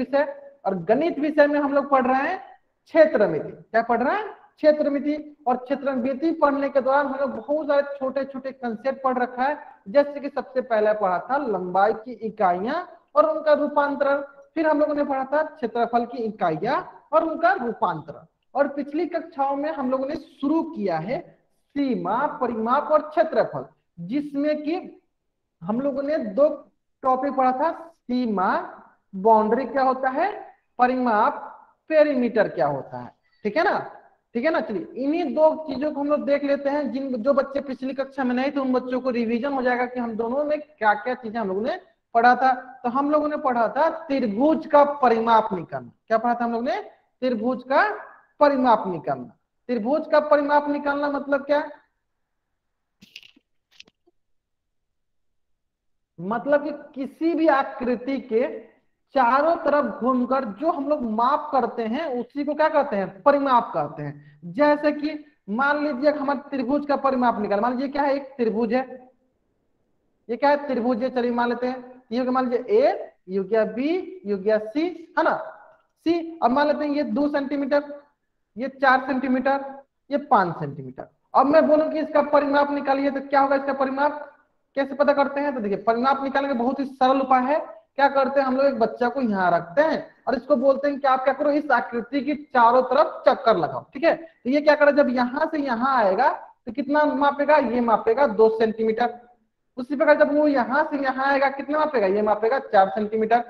विषय और गणित विषय में हम लोग पढ़ रहे हैं क्षेत्र मिति क्या पढ़ रहे हैं? क्षेत्र मिति और क्षेत्र मिति पढ़ने के दौरान हम लोग बहुत सारे छोटे छोटे कंसेप्ट पढ़ रखा है। जैसे कि सबसे पहले पढ़ा था लंबाई की इकाइयाँ और उनका रूपांतरण। फिर हम लोगों ने पढ़ा था क्षेत्रफल की इकाइयाँ और उनका रूपांतरण। और पिछली कक्षाओं में हम लोगों ने शुरू किया है सीमा, परिमाप और क्षेत्रफल, जिसमें कि हम लोगों ने दो टॉपिक पढ़ा था, सीमा बाउंड्री क्या होता है? परिमाप पेरीमीटर क्या होता है? ठीक है ना? ठीक है ना? चलिए, इन्हीं दो चीज़ों को हम लोग देख लेते हैं। जिन जो बच्चे पिछली कक्षा में नहीं थे, उन बच्चों को रिवीजन हो जाएगा कि हम दोनों में क्या क्या चीज़ें हम लोगों ने पढ़ा था। तो हम लोगों ने पढ़ा था त्रिभुज का परिमाप निकालना। क्या पढ़ा था हम लोग ने? त्रिभुज का परिमाप निकालना। त्रिभुज का परिमाप निकालना मतलब क्या? मतलब कि किसी भी आकृति के चारों तरफ़ घूमकर जो हम लोग माप करते हैं, उसी को क्या कहते हैं? परिमाप कहते हैं। जैसे कि मान लीजिए हमारे त्रिभुज का परिमाप निकाल, मान लीजिए क्या है एक त्रिभुज है? ये क्या है? त्रिभुज है, चलिए मान लेते हैं। ये मान लीजिए A U B U C है ना? सी अब मान लेते हैं ये दो सेंटीमीटर ये चार सेंटीमीटर ये पाँच सेंटीमीटर अब मैं बोलूँ कि इसका परिमाप निकालिए तो क्या होगा इसका परिमाप? कैसे पता करते हैं? तो देखिए, परिमाप निकालने का बहुत ही सरल उपाय है। क्या करते हैं? हम लोग एक बच्चा को यहाँ रखते हैं और इसको बोलते हैं कि आप क्या करो, इस आकृति की चारों तरफ़ चक्कर लगाओ, ठीक है? तो ये क्या करे जब यहाँ से यहाँ आएगा तो कितना मापेगा? ये मापेगा दो सेंटीमीटर। उसी प्रकार जब वो यहाँ से यहाँ आएगा, कितना मापेगा? ये मापेगा चार सेंटीमीटर।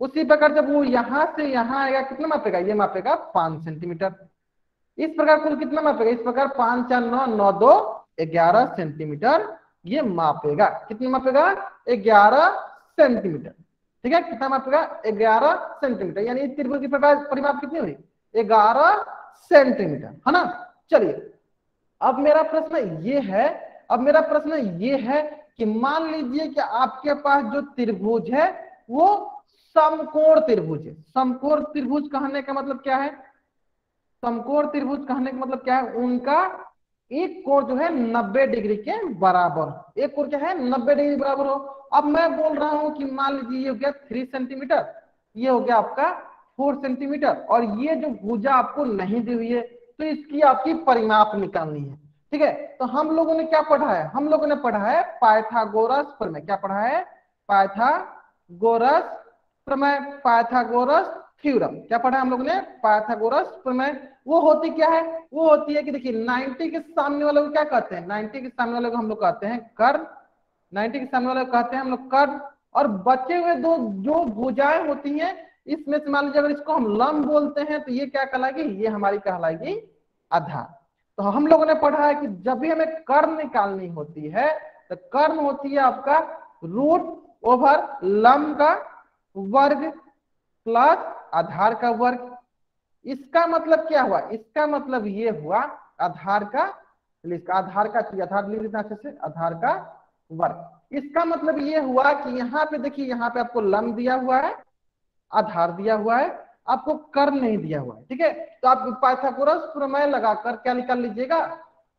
उसी प्रकार जब वो यहाँ से यहाँ आएगा, कितना मापेगा? ये मापेगा पाँच सेंटीमीटर। इस प्रकार कुल कितना मापेगा? इस प्रकार पाँच, चार, नौ नौ, दो, ग्यारह सेंटीमीटर ये मापेगा। कितना मापेगा? ग्यारह सेंटीमीटर। ठीक है? कितना मापेगा ग्यारह सेंटीमीटर। यानी त्रिभुज की परिमाप कितनी हुई? ग्यारह सेंटीमीटर। है ना? चलिए। अब मेरा प्रश्न ये है, अब मेरा प्रश्न ये है कि मान लीजिए कि आपके पास जो त्रिभुज है, वो समकोण त्रिभुज है। समकोण त्रिभुज कहने का मतलब क्या है? समकोण त्रिभुज कहने का मतलब क्या है? उनका एक कोण जो है नब्बे डिग्री के बराबर। एक कोण क्या है? नब्बे डिग्री बराबर हो। अब मैं बोल रहा हूँ कि मान लीजिए ये हो गया थ्री सेंटीमीटर ये हो गया आपका फोर सेंटीमीटर और ये जो भुजा आपको नहीं दी हुई है तो इसकी आपकी परिमाप निकालनी है। ठीक है? तो हम लोगों ने क्या पढ़ा है? हम लोगों ने पढ़ा है पाइथागोरस प्रमेय। क्या पढ़ा है? पाइथागोरस प्रमेय पाइथागोरस थ्योरम। क्या पढ़ा है हम लोगों ने? पाइथागोरस प्रमेय। वो होती क्या है? वो होती है कि देखिए 90 के सामने वाले को क्या कहते हैं? 90 के सामने वाले को हम लोग कहते हैं कर्ण 90 के सामने वाले कहते हैं, हम लोग कर्ण और बचे हुए दो, जो भुजाएँ होती हैं, इसमें से मान लीजिए अगर इसको हम लंब बोलते हैं तो ये क्या कहलाएगी? ये हमारी कहलाएगी आधार। तो हम लोगों ने पढ़ा है कि जब भी हमें कर्ण निकालनी होती है तो कर्ण होती है आपका रूट ओवर लंब का वर्ग प्लस आधार का वर्ग। इसका मतलब क्या हुआ? इसका मतलब ये हुआ आधार का आधार का, आधार लिख देना आधार का वर्ग। इसका मतलब ये हुआ कि यहाँ पे देखिए, यहाँ पे आपको लम दिया हुआ है, आधार दिया हुआ है, आपको कर्ण नहीं दिया हुआ है, ठीक है? तो आप पाइथागोरस प्रमेय लगाकर क्या निकाल लीजिएगा?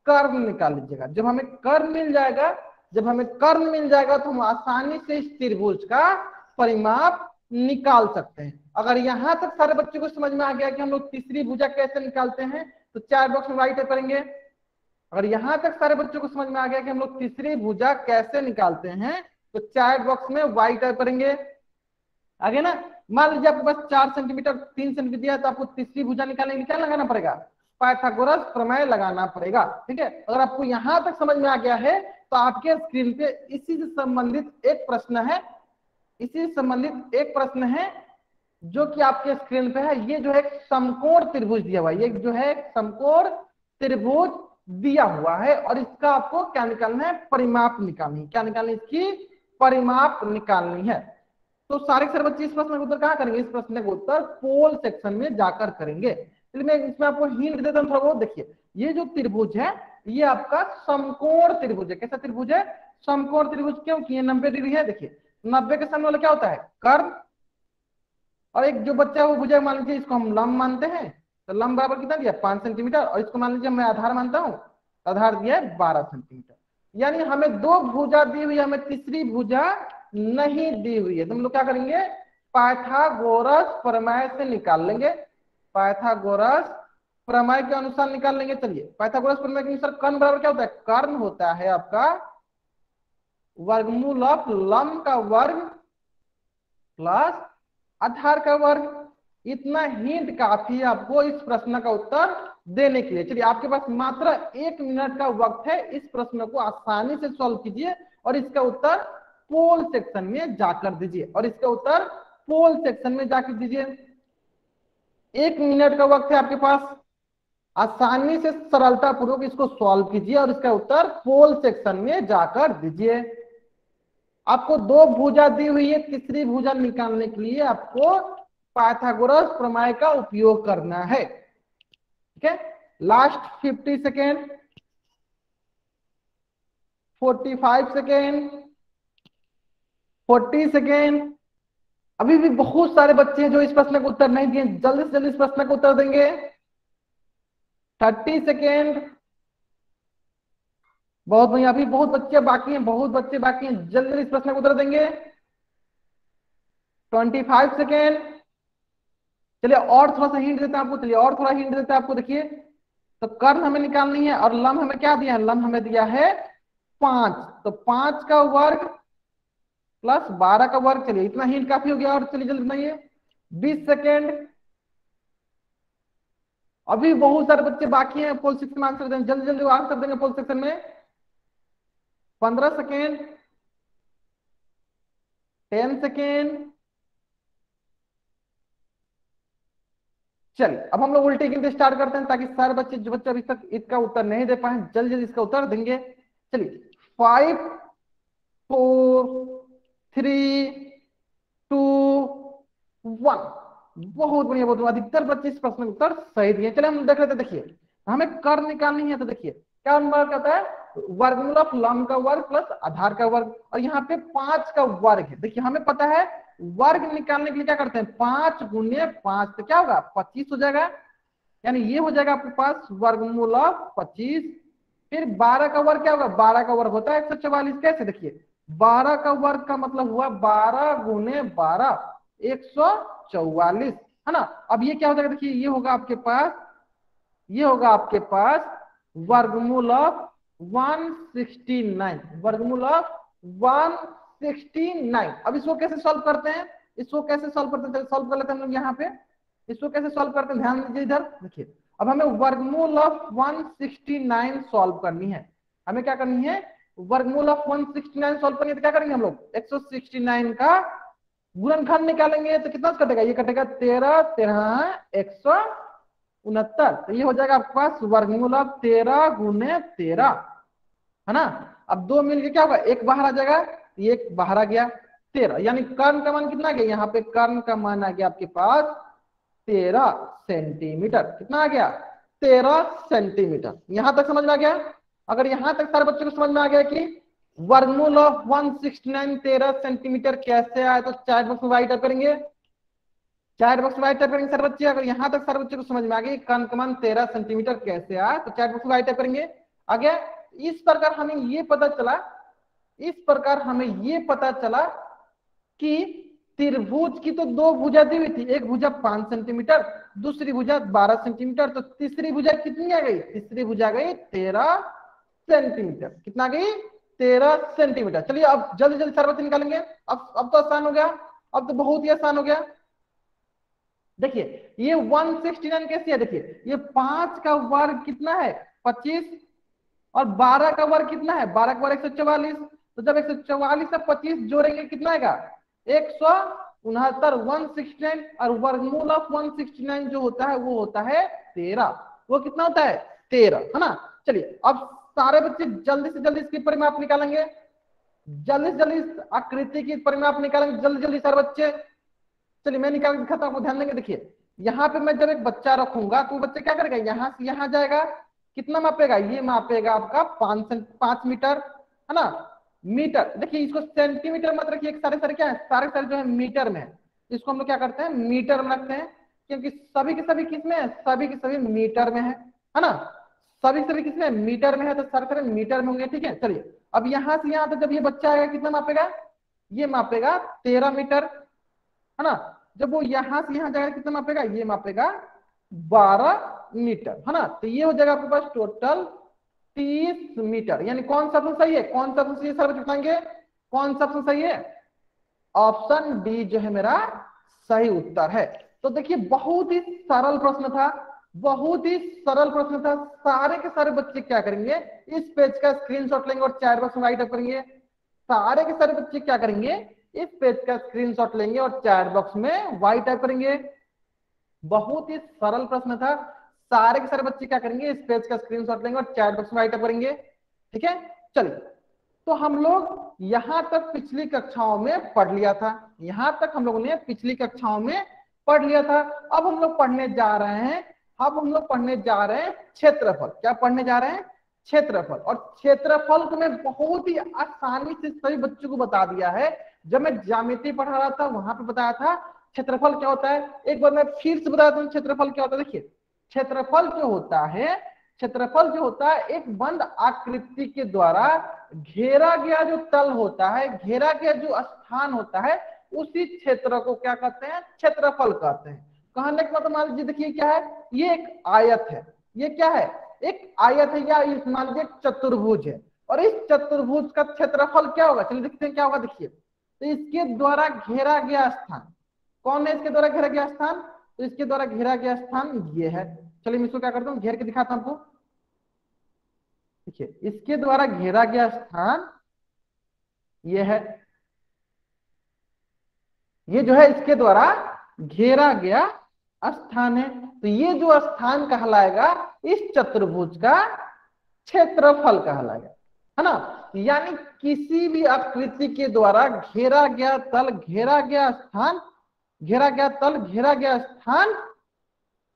कर्ण निकाल लीजिएगा। जब हमें कर्ण मिल जाएगा, जब हमें कर्म मिल जाएगा तो हम आसानी से इस त्रिभुज का परिमाप निकाल सकते हैं। अगर यहाँ तक सारे बच्चों को समझ में आ गया कि हम लोग तीसरी भुजा कैसे निकालते हैं तो चार बॉक्स में राइट करेंगे अगर यहाँ तक सारे बच्चों को समझ में आ गया कि हम लोग तीसरी भुजा कैसे निकालते हैं तो चार बॉक्स में वाई टाइप करेंगे। आगे ना, मान लीजिए आपके पास चार सेंटीमीटर तीन सेंटीमीटर दिया तो आपको तीसरी भुजा निकालने के लिए क्या लगाना पड़ेगा? पाइथागोरस प्रमेय लगाना पड़ेगा, ठीक है? अगर आपको यहाँ तक समझ में आ गया है तो आपके स्क्रीन पे इसी से संबंधित एक प्रश्न है, इसी से संबंधित एक प्रश्न है, जो कि आपके स्क्रीन पे है। ये जो है समकोण त्रिभुज दिया हुआ ये जो है समकोण त्रिभुज दिया हुआ है और इसका आपको क्या निकालना है? परिमाप निकालनी क्या निकालनी इसकी? परिमाप निकालनी है। तो सारे सर बच्चे इस प्रश्न का उत्तर कहाँ करेंगे? इस प्रश्न का उत्तर पोल सेक्शन में जाकर करेंगे। इसलिए मैं इसमें आपको हिंट देता हूँ थोड़ा बहुत। देखिए, ये जो त्रिभुज है, ये आपका समकोण त्रिभुज है। कैसा त्रिभुज है? समकोण त्रिभुज क्यों कि ये नब्बे डिग्री है। देखिए, नब्बे के सामने वाला क्या होता है? कर्ण और एक जो बच्चा वो भुजा मान लीजिए, इसको हम लंब मानते हैं। तो लंब बराबर कितना दिया? पाँच सेंटीमीटर और इसको मान लीजिए, मैं आधार मानता हूँ आधार दिया है बारह सेंटीमीटर यानी हमें दो भुजा दी हुई हमें तीसरी भुजा नहीं दी हुई है। तो हम लोग क्या करेंगे? पाइथागोरस प्रमेय से निकाल लेंगे। पाइथागोरस प्रमेय के अनुसार निकाल लेंगे। चलिए, पाइथागोरस प्रमेय के अनुसार कर्ण बराबर क्या होता है? कर्ण होता है आपका वर्गमूल ऑफ़ लम का वर्ग प्लस आधार का वर्ग। इतना हिंट काफ़ी है आपको इस प्रश्न का उत्तर देने के लिए। चलिए, आपके पास मात्र एक मिनट का वक्त है। इस प्रश्न को आसानी से सॉल्व कीजिए और इसका उत्तर पोल सेक्शन में जाकर दीजिए। और इसका उत्तर पोल सेक्शन में जाकर दीजिए। एक मिनट का वक्त है आपके पास। आसानी से सरलता पूर्वक इसको सॉल्व कीजिए और इसका उत्तर पोल सेक्शन में जाकर दीजिए। आपको दो भुजा दी हुई है। तीसरी भुजा निकालने के लिए आपको पाइथागोरस प्रमेय का उपयोग करना है। ठीक है? Last fifty second forty five second forty second अभी भी बहुत सारे बच्चे हैं जो इस प्रश्न का उत्तर नहीं दिए। जल्दी से जल्दी इस प्रश्न का उत्तर देंगे। थर्टी सेकेंड बहुत बढ़िया अभी बहुत बच्चे बाकी हैं, बहुत बच्चे बाकी हैं। जल्दी इस प्रश्न का उत्तर देंगे। ट्वेंटी फाइव सेकेंड चलिए और थोड़ा सा हिंट देते हैं आपको, चलिए और थोड़ा हिंट देते हैं आपको, देखिए। तो कर्ण हमें निकालनी है और लम हमें क्या दिया है? लम हमें दिया है पाँच। तो पाँच का वर्ग प्लस बारह का वर्ग, चलिए इतना हिंट काफ़ी हो गया और चलिए जल्दी बनाइए बीस सेकेंड अभी बहुत सारे बच्चे बाकी हैं पोल सेक्शन में आंसर देंगे जल्दी जल्दी आंसर देंगे पोल सेक्शन में। पंद्रह सेकेंड टेन सेकेंड चलिए, अब हम लोग उल्टी गिनती स्टार्ट करते हैं ताकि सारे बच्चे, जो बच्चे अभी तक इसका उत्तर नहीं दे पाए, जल्दी जल्दी इसका उत्तर देंगे। चलिए five four three two one बहुत बढ़िया, बहुत अधिकतर बच्चे इस प्रश्न का उत्तर सही दिए। चलिए, हम देख लेते देखिए। हमें कर निकालनी है तो देखिए, क्या नंबर कहता है? वर्गमूल ऑफ़ लम का वर्ग प्लस आधार का वर्ग। और यहाँ पे पाँच का वर्ग है। देखिए, हमें पता है वर्ग निकालने के लिए क्या करते हैं? पाँच गुने पाँच तो क्या होगा? पच्चीस हो जाएगा। यानी ये हो जाएगा आपके पास वर्गमूल ऑफ़ पच्चीस। फिर बारह का वर्ग क्या होगा? बारह का वर्ग होता है एक सौ चौवालीस। कैसे? देखिए, बारह का वर्ग का मतलब हुआ बारह गुने बारह, एक सौ चौवालीस। है ना? अब ये क्या हो जाएगा? देखिए, ये होगा आपके पास, ये होगा आपके पास वर्गमूल ऑफ़ 169 वर्गमूल ऑफ़ 169 अब इसको कैसे सॉल्व करते हैं? इसको कैसे सॉल्व करते हैं? सॉल्व कर लेते हैं हम लोग यहाँ पे। इसको कैसे सॉल्व करते हैं? ध्यान दीजिए इधर। देखिए, अब हमें वर्गमूल ऑफ़ 169 सॉल्व करनी है। हमें क्या करनी है? वर्गमूल ऑफ़ 169 सॉल्व करनी है तो क्या करेंगे हम लोग? 169 का गुणनखंड निकालेंगे तो कितना कटेगा? ये कटेगा तेरह तेरह, एक सौ उनहत्तर। तो ये हो जाएगा आपके पास वर्गमूल ऑफ़ तेरह गुने तेरह, है ना? अब दो मिलके क्या होगा? एक बाहर आ जाएगा। एक बाहर आ गया, तेरह। यानी कर्ण का मान कितना गया? यहाँ पे कर्ण का मान आ गया आपके पास तेरह सेंटीमीटर। कितना आ गया? तेरह सेंटीमीटर। यहाँ तक समझ में आ गया? अगर यहाँ तक सारे बच्चों को समझ में आ गया कि वर्गमूल ऑफ़ 169 तेरह सेंटीमीटर कैसे आए तो चार बॉक्स में वाइट टाइप करेंगे। चार बॉक्स में वाइट टाइप करेंगे सर बच्चे। अगर यहाँ तक सारे बच्चे को समझ में आ गया कर्ण का मान तेरह सेंटीमीटर कैसे आए तो चार बॉक्स में वाइट टाइप करेंगे। आगे, इस प्रकार हमें ये पता चला इस प्रकार हमें ये पता चला कि त्रिभुज की तो दो भुजा दी हुई थी, एक भुजा पाँच सेंटीमीटर, दूसरी भुजा बारह सेंटीमीटर तो तीसरी भुजा कितनी आ गई? तीसरी भुजा गई तेरह सेंटीमीटर। कितना गई? तेरह सेंटीमीटर। चलिए अब जल्दी जल्दी सर्वत निकालेंगे। अब अब तो आसान हो गया। अब तो बहुत ही आसान हो गया। देखिए, ये 169 कैसी है? देखिए, ये पाँच का वर्ग कितना है? 25 और 12 का वर्ग कितना है? 12 का वर्ग एक तो जब एक सौ चौवालीस से पच्चीस जोड़ेंगे, कितना आएगा? एक सौ उनहत्तर वन सिक्सटी नाइन और वर्गमूल ऑफ़ वन सिक्सटी नाइन जो होता है, वो होता है तेरह। वो कितना होता है? तेरह, है ना? चलिए, अब सारे बच्चे जल्दी से जल्दी इसकी परिमाप निकालेंगे। जल्दी जल्दी आकृति की परिमाप निकालेंगे, जल्दी जल्दी सारे बच्चे। चलिए, मैं निकाल दिखाता हूँ, ध्यान देंगे, देखिए। यहाँ पे मैं जब एक बच्चा रखूँगा तो बच्चे क्या करेगा? यहाँ से यहाँ जाएगा। कितना मापेगा? ये मापेगा आपका पाँच पाँच मीटर, है ना? मीटर। देखिए, इसको सेंटीमीटर मत रखिए सारे सारे क्या है? सारे सारे जो है मीटर में इसको हम लोग क्या करते हैं? मीटर में रखते हैं, क्योंकि सभी के सभी किसमें है? सभी के सभी मीटर में है है ना? सभी सभी किसमें मीटर में है तो सारे सारे मीटर में होंगे, ठीक है? चलिए, अब यहाँ से यहाँ तक जब ये बच्चा आएगा, कितना मापेगा? ये मापेगा तेरह मीटर, है ना? जब वो यहाँ से यहाँ जाएगा, कितना मापेगा? ये मापेगा बारह मीटर, है ना? तो ये हो जाएगा आपके पास टोटल तीस मीटर। यानी कौन सा ऑप्शन सही है? कौन सा ऑप्शन सही है? सर बताएँगे। कौन सा ऑप्शन सही है? ऑप्शन डी जो है मेरा सही उत्तर है। तो देखिए, बहुत ही सरल प्रश्न था, बहुत ही सरल प्रश्न था। सारे के सारे बच्चे क्या करेंगे? इस पेज का स्क्रीनशॉट लेंगे और चैट बॉक्स में राइट अप करेंगे। सारे के सारे बच्चे क्या करेंगे? इस पेज का स्क्रीनशॉट लेंगे और चैट बॉक्स में वाइट टाइप करेंगे। बहुत ही सरल प्रश्न था। सारे के सारे बच्चे क्या करेंगे? इस पेज का स्क्रीनशॉट लेंगे और चैट बॉक्स में राइट अप करेंगे। ठीक है? चलिए तो हम लोग यहाँ तक पिछली कक्षाओं में पढ़ लिया था। यहाँ तक हम लोगों ने पिछली कक्षाओं में पढ़ लिया था। अब हम लोग पढ़ने जा रहे हैं। अब हम लोग पढ़ने जा रहे हैं क्षेत्रफल। क्या पढ़ने जा रहे हैं? क्षेत्रफल। और क्षेत्रफल को मैं बहुत ही आसानी से सभी बच्चों को बता दिया है। जब मैं जामिति पढ़ा रहा था, वहाँ पे बताया था, क्षेत्रफल क्या होता है? एक बार मैं फिर से बताता हूँ, क्षेत्रफल क्या होता है? देखिए क्षेत्रफल जो होता है, क्षेत्रफल जो होता है, एक बंद आकृति के द्वारा घेरा गया जो तल होता है, घेरा गया जो स्थान होता है, उसी क्षेत्र को क्या कहते हैं? क्षेत्रफल कहते हैं। कहने का मतलब मान लीजिए, देखिए क्या है? ये एक आयत है। ये क्या है? एक आयत है या मान लीजिए चतुर्भुज है। और इस चतुर्भुज का क्षेत्रफल क्या होगा? चलिए देखते हैं क्या होगा, देखिए। तो इसके द्वारा घेरा गया स्थान। कौन है इसके द्वारा घेरा गया स्थान? तो इसके द्वारा घेरा गया स्थान ये है। चलिए मैं इसको क्या करता हूँ? घेर के दिखाता हूँ आपको। देखिए, इसके द्वारा घेरा गया स्थान ये है। ये जो है, इसके द्वारा घेरा गया स्थान है। तो ये जो स्थान कहलाएगा, इस चतुर्भुज का क्षेत्रफल कहलाएगा। है ना? यानी किसी भी आकृति के द्वारा घेरा गया तल, घेरा गया स्थान घेरा गया तल, घेरा गया स्थान,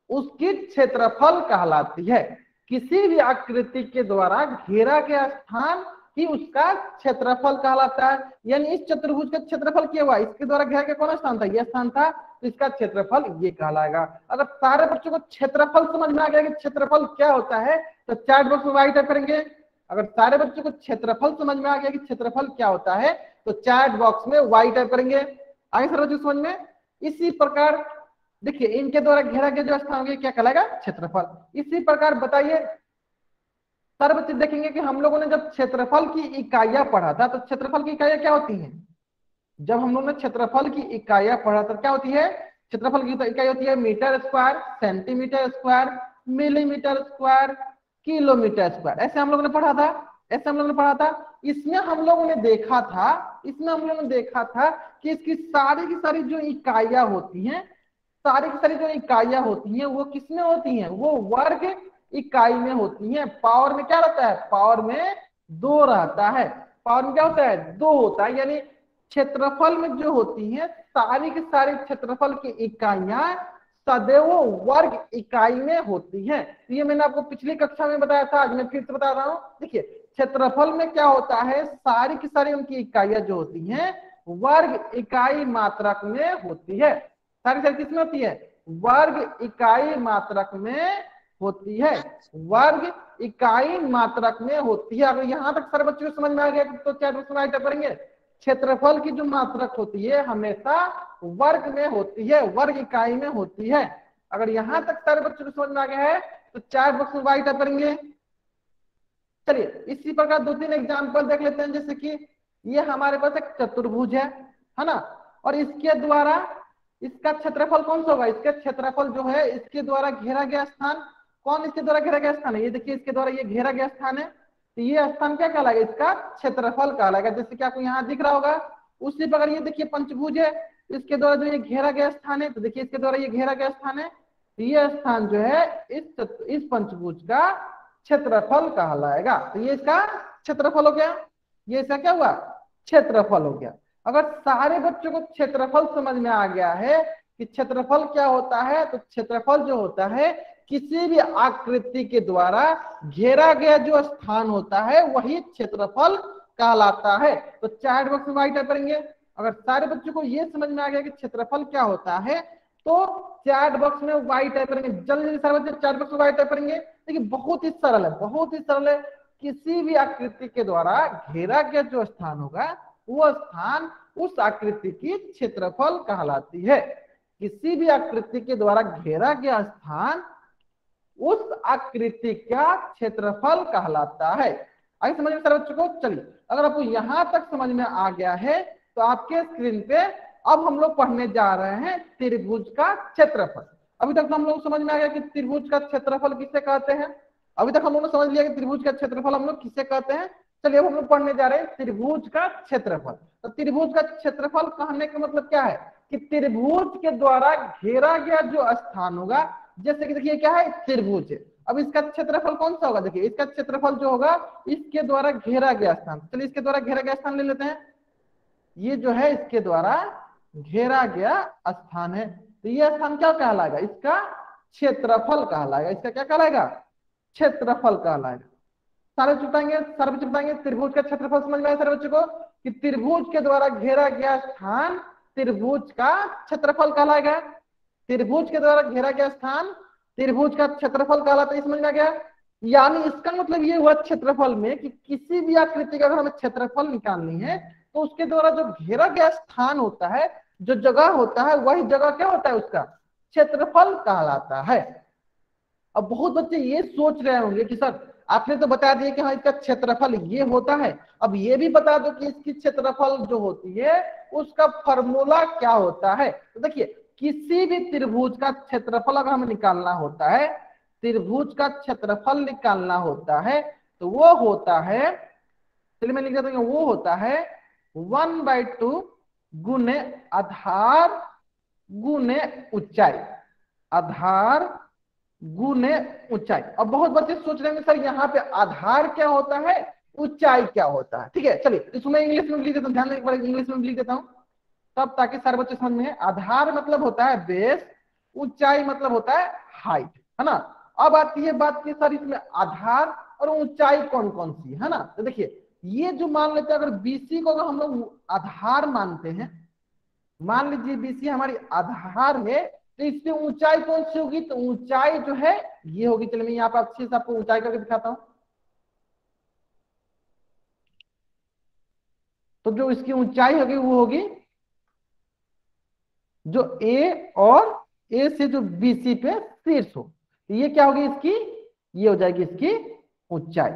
उसकी क्षेत्रफल कहलाती है। किसी भी आकृति के द्वारा घेरा गया स्थान ही उसका क्षेत्रफल कहलाता है। यानी इस चतुर्भुज का क्षेत्रफल क्या हुआ? इसके द्वारा घेरा गया कौन स्थान था? यह स्थान था तो इसका क्षेत्रफल ये कहलाएगा। अगर सारे बच्चों को क्षेत्रफल समझ में आ गया कि क्षेत्रफल क्या होता है तो चैट बॉक्स में राइट करेंगे। अगर सारे बच्चों को क्षेत्रफल समझ में आ गया कि क्षेत्रफल क्या होता है तो चैट बॉक्स में वाई टाइप करेंगे। आगे सर बच्चों समझ में? इसी प्रकार, देखिए, इनके द्वारा घेरा गया जो स्थान होगा क्या कहलाएगा? क्षेत्रफल। इसी प्रकार बताइए सर बच्चे देखेंगे कि हम लोगों ने जब क्षेत्रफल की इकाइया पढ़ा था तो क्षेत्रफल की इकाइयाँ क्या होती है? जब हम लोगों ने क्षेत्रफल की इकाइयाँ पढ़ा था क्या होती है? क्षेत्रफल की इकाई होती है metre square, centimetre square, millimetre square, kilometre square. ऐसे हम लोगों ने पढ़ा था, ऐसे हम लोगों ने पढ़ा था। इसमें हम लोगों ने देखा था, इसमें हम लोगों ने देखा था कि इसकी सारी की सारी जो इकाइयाँ होती हैं, सारी की सारी जो इकाइयाँ होती हैं, वो किसमें होती हैं? वो वर्ग इकाई में होती हैं। पावर में क्या रहता है? पावर में दो रहता है। पावर में क्या होता है? दो होता है। यानी क्षेत्रफल में जो होती है, सारी की सारी क्षेत्रफल की इकाइयाँ सदैव वर्ग इकाई में होती हैं। तो ये मैंने आपको पिछली कक्षा में बताया था, आज मैं फिर से बता रहा हूँ। देखिए, क्षेत्रफल में क्या होता है? सारी की सारी उनकी इकाइयाँ जो होती हैं वर्ग इकाई मात्रक में होती है। सारी सारी किसमें होती है? वर्ग इकाई मात्रक में होती है। वर्ग इकाई मात्रक में होती है। अगर यहाँ तक सारे बच्चों समझ में आ गया तो चैट बॉक्स में करेंगे। क्षेत्रफल की जो मात्रक होती है, हमेशा वर्ग में होती है, वर्ग इकाई में होती है। अगर यहाँ तक सारे बच्चों को समझ में आ गया है तो चैट बॉक्स में वाइट करेंगे। चलिए, इसी प्रकार दो तीन एग्ज़ाम्पल देख लेते हैं, जैसे कि ये हमारे पास एक चतुर्भुज है है ना? और इसके द्वारा इसका क्षेत्रफल कौन सा होगा? इसका क्षेत्रफल जो है, इसके द्वारा घेरा गया स्थान, कौन इसके द्वारा घेरा गया स्थान है? ये देखिए, इसके द्वारा ये घेरा गया स्थान है तो ये स्थान क्या कहलाएगा? इसका क्षेत्रफल कहलाएगा। जैसे कि आपको यहाँ दिख रहा होगा, उसी प्रकार ये देखिए, पंचभुज है, इसके द्वारा जो ये घेरा गया स्थान है तो देखिए, इसके द्वारा ये घेरा गया स्थान है तो ये स्थान जो है, इस इस पंचभुज का क्षेत्रफल कहलाएगा। तो ये इसका क्षेत्रफल हो गया। ये इसका क्या हुआ? क्षेत्रफल हो गया। अगर सारे बच्चों को क्षेत्रफल समझ में आ गया है कि क्षेत्रफल क्या होता है तो क्षेत्रफल जो होता है, किसी भी आकृति के द्वारा घेरा गया जो स्थान होता है, वही क्षेत्रफल कहलाता है। तो चैट बॉक्स में वाइट करेंगे अगर सारे बच्चों को ये समझ में आ गया कि क्षेत्रफल क्या होता है तो चैट बॉक्स में वाइट टाइप करेंगे जल्दी जल्दी सारे बच्चे चैट बॉक्स में वाइट टाइप करेंगे देखिए, बहुत ही सरल है, बहुत ही सरल है। किसी भी आकृति के द्वारा घेरा गया जो स्थान होगा, वो स्थान उस आकृति की क्षेत्रफल कहलाती है। किसी भी आकृति के द्वारा घेरा गया स्थान उस आकृति का क्षेत्रफल कहलाता है। आगे समझ में बच्चों को? चलिए, अगर आपको यहाँ तक समझ में आ गया है तो आपके स्क्रीन पे अब हम लोग पढ़ने जा रहे हैं त्रिभुज का क्षेत्रफल। अभी तक तो हम लोग समझ में आ गया कि त्रिभुज का क्षेत्रफल किसे कहते हैं? अभी तक हम लोग ने समझ लिया कि त्रिभुज का क्षेत्रफल हम लोग किसे कहते हैं? चलिए अब हम लोग पढ़ने जा रहे हैं त्रिभुज का क्षेत्रफल। तो त्रिभुज का क्षेत्रफल कहने का मतलब क्या है? कि त्रिभुज के द्वारा घेरा गया जो स्थान होगा, जैसे कि देखिए क्या है? त्रिभुज। अब इसका क्षेत्रफल कौन सा होगा? देखिए, इसका क्षेत्रफल जो होगा, इसके द्वारा घेरा गया स्थान। चलिए इसके द्वारा घेरा गया स्थान ले लेते हैं। ये जो है, इसके द्वारा घेरा गया स्थान है। तो ये स्थान क्या कहलाएगा? इसका क्षेत्रफल कहलाएगा। इसका क्या कहलाएगा? क्षेत्रफल कहलाएगा सारे बच्चे बताएँगे सारे बच्चे बताएँगे त्रिभुज का क्षेत्रफल समझ में आया सारे बच्चों को? कि त्रिभुज के द्वारा घेरा गया स्थान त्रिभुज का क्षेत्रफल कहलाएगा त्रिभुज के द्वारा घेरा गया स्थान त्रिभुज का क्षेत्रफल कहलाता है समझ में आ गया? यानी इसका मतलब ये हुआ क्षेत्रफल में कि किसी भी आकृति का अगर हमें क्षेत्रफल निकालनी है तो उसके द्वारा जो घेरा गया स्थान होता है, जो जगह होता है, वही जगह क्या होता है उसका? क्षेत्रफल कहलाता है। अब बहुत बच्चे ये सोच रहे होंगे कि सर, आपने तो बता दिया कि हाँ इसका क्षेत्रफल ये होता है। अब ये भी बता दो कि इसकी क्षेत्रफल जो होती है, उसका फॉर्मूला क्या होता है? तो देखिए, किसी भी त्रिभुज का क्षेत्रफल अगर हमें निकालना होता है, त्रिभुज का क्षेत्रफल निकालना होता है तो वो होता है, चलिए मैं लिख देता हूँ, वो होता है वन बाई टू गुने आधार गुने ऊंचाई। आधार गुने ऊंचाई। अब बहुत बच्चे सोच रहे हैं सर, यहाँ पे आधार क्या होता है? ऊंचाई क्या होता है? ठीक है, चलिए इसमें इंग्लिश में लिख देता हूँ, ध्यान इंग्लिश में लिख देता हूँ। तब ताकि सारे बच्चे समझ में आधार मतलब होता है बेस, ऊंचाई मतलब होता है हाइट, है ना? अब आती है बात की, सर, इसमें आधार और ऊंचाई कौन कौन सी, है ना? तो देखिए, ये जो मान लेते हैं, अगर बीसी को अगर हम लोग आधार मानते हैं, मान लीजिए बीसी हमारी आधार है तो इसमें ऊंचाई कौन सी होगी? तो ऊंचाई जो है, ये होगी। चलिए मैं यहाँ पे अच्छे से आपको ऊंचाई करके दिखाता हूँ। तो जो इसकी ऊंचाई होगी, वो होगी जो ए और ए से जो बीसी पे शीर्ष हो। तो ये क्या होगी इसकी? ये हो जाएगी इसकी ऊंचाई।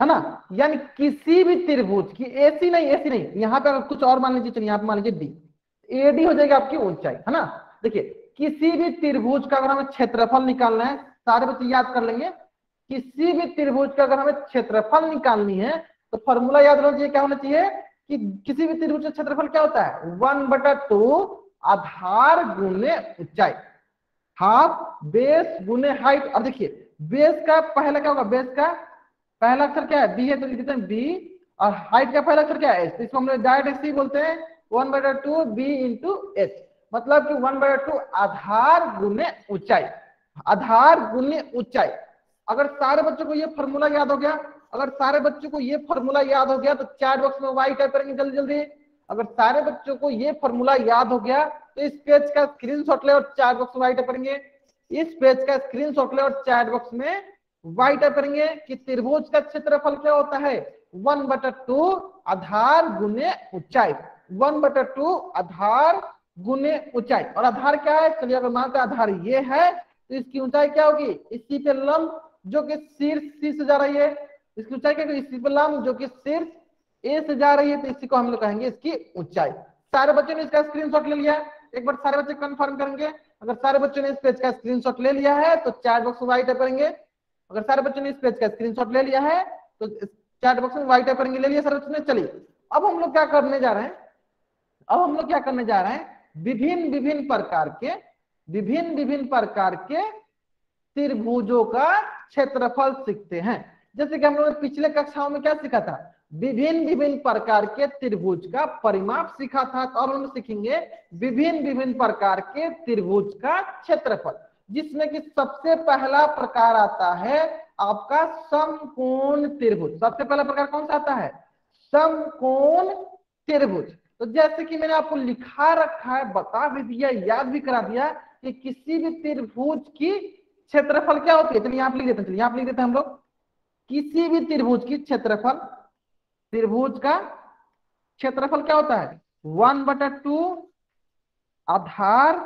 है ना? यानी किसी भी त्रिभुज की ऐसी नहीं ऐसी नहीं। यहाँ पे अगर कुछ और मान लीजिए, चलिए यहाँ पे मान लीजिए डी एडी हो जाएगी आपकी ऊंचाई, है ना? देखिए, किसी भी त्रिभुज का अगर हमें क्षेत्रफल निकालना है, सारे बच्चे याद कर लेंगे, किसी भी त्रिभुज का अगर हमें क्षेत्रफल निकालनी है तो फॉर्मूला याद रखना चाहिए, क्या होना चाहिए? कि किसी भी त्रिभुज का क्षेत्रफल क्या होता है? वन बटा टू आधार गुने ऊंचाई। हाफ़ बेस गुने हाइट और देखिए बेस का पहला क्या होगा? बेस का पहला अक्षर क्या है? बी है तो लिखते हैं बी और हाइट का पहला अक्षर क्या है? तो इसको हम लोग डायरेक्ट सी बोलते हैं। वन बटा टू बी इंटू एच मतलब कि वन बाय टू आधार गुने ऊंचाई, आधार गुने ऊंचाई। अगर सारे बच्चों को ये फॉर्मूला याद हो गया, अगर सारे बच्चों को ये फॉर्मूला याद हो गया तो चैट बॉक्स में वाई टाइप करेंगे जल्दी जल्दी। अगर सारे बच्चों को ये फॉर्मूला याद हो गया तो इस पेज का स्क्रीनशॉट ले और चैट बॉक्स में वाई टाइप करेंगे। इस पेज का स्क्रीनशॉट ले और चैट बॉक्स में वाई टाइप करेंगे कि त्रिभुज का क्षेत्रफल क्या होता है? वन बटर टू आधार गुने ऊंचाई। वन बटर टू आधार गुने ऊंचाई। और आधार क्या है? चलिए अगर मानते आधार ये है तो इसकी ऊंचाई क्या होगी? इसी पे लंब, जो कि शीर्ष सी से जा रही है। इसकी ऊंचाई क्या इसी पे लंब, जो कि शीर्ष ए से जा रही है तो इसी को हम लोग कहेंगे इसकी ऊंचाई। सारे बच्चों ने इसका स्क्रीनशॉट ले लिया है। एक बार सारे बच्चे कंफर्म करेंगे। अगर सारे बच्चों ने इस पेज का स्क्रीनशॉट ले लिया है तो चैट बॉक्स में वाइट करेंगे। अगर सारे बच्चों ने इस पेज का स्क्रीनशॉट ले लिया है तो चैट बॉक्स में वाइट करेंगे। ले लिया सारे बच्चों ने। चलिए, अब हम लोग क्या करने जा रहे हैं? अब हम लोग क्या करने जा रहे हैं? विभिन्न विभिन्न प्रकार के, विभिन्न विभिन्न प्रकार के त्रिभुजों का क्षेत्रफल सीखते हैं। जैसे कि हम लोगों ने पिछले कक्षाओं में क्या सीखा था? विभिन्न विभिन्न प्रकार के त्रिभुज का परिमाप सीखा था तो और हम सीखेंगे विभिन्न विभिन्न प्रकार के त्रिभुज का क्षेत्रफल, जिसमें कि सबसे पहला प्रकार आता है आपका समकोण त्रिभुज। सबसे पहला प्रकार कौन सा आता है? समकोण त्रिभुज। तो जैसे कि मैंने आपको लिखा रखा है, बता भी दिया, याद भी करा दिया कि किसी भी त्रिभुज की क्षेत्रफल क्या होती है? चलिए यहाँ लिख देते हैं यहाँ लिख देते हैं हम लोग। किसी भी त्रिभुज की क्षेत्रफल, त्रिभुज का क्षेत्रफल क्या होता है? वन बटा टू आधार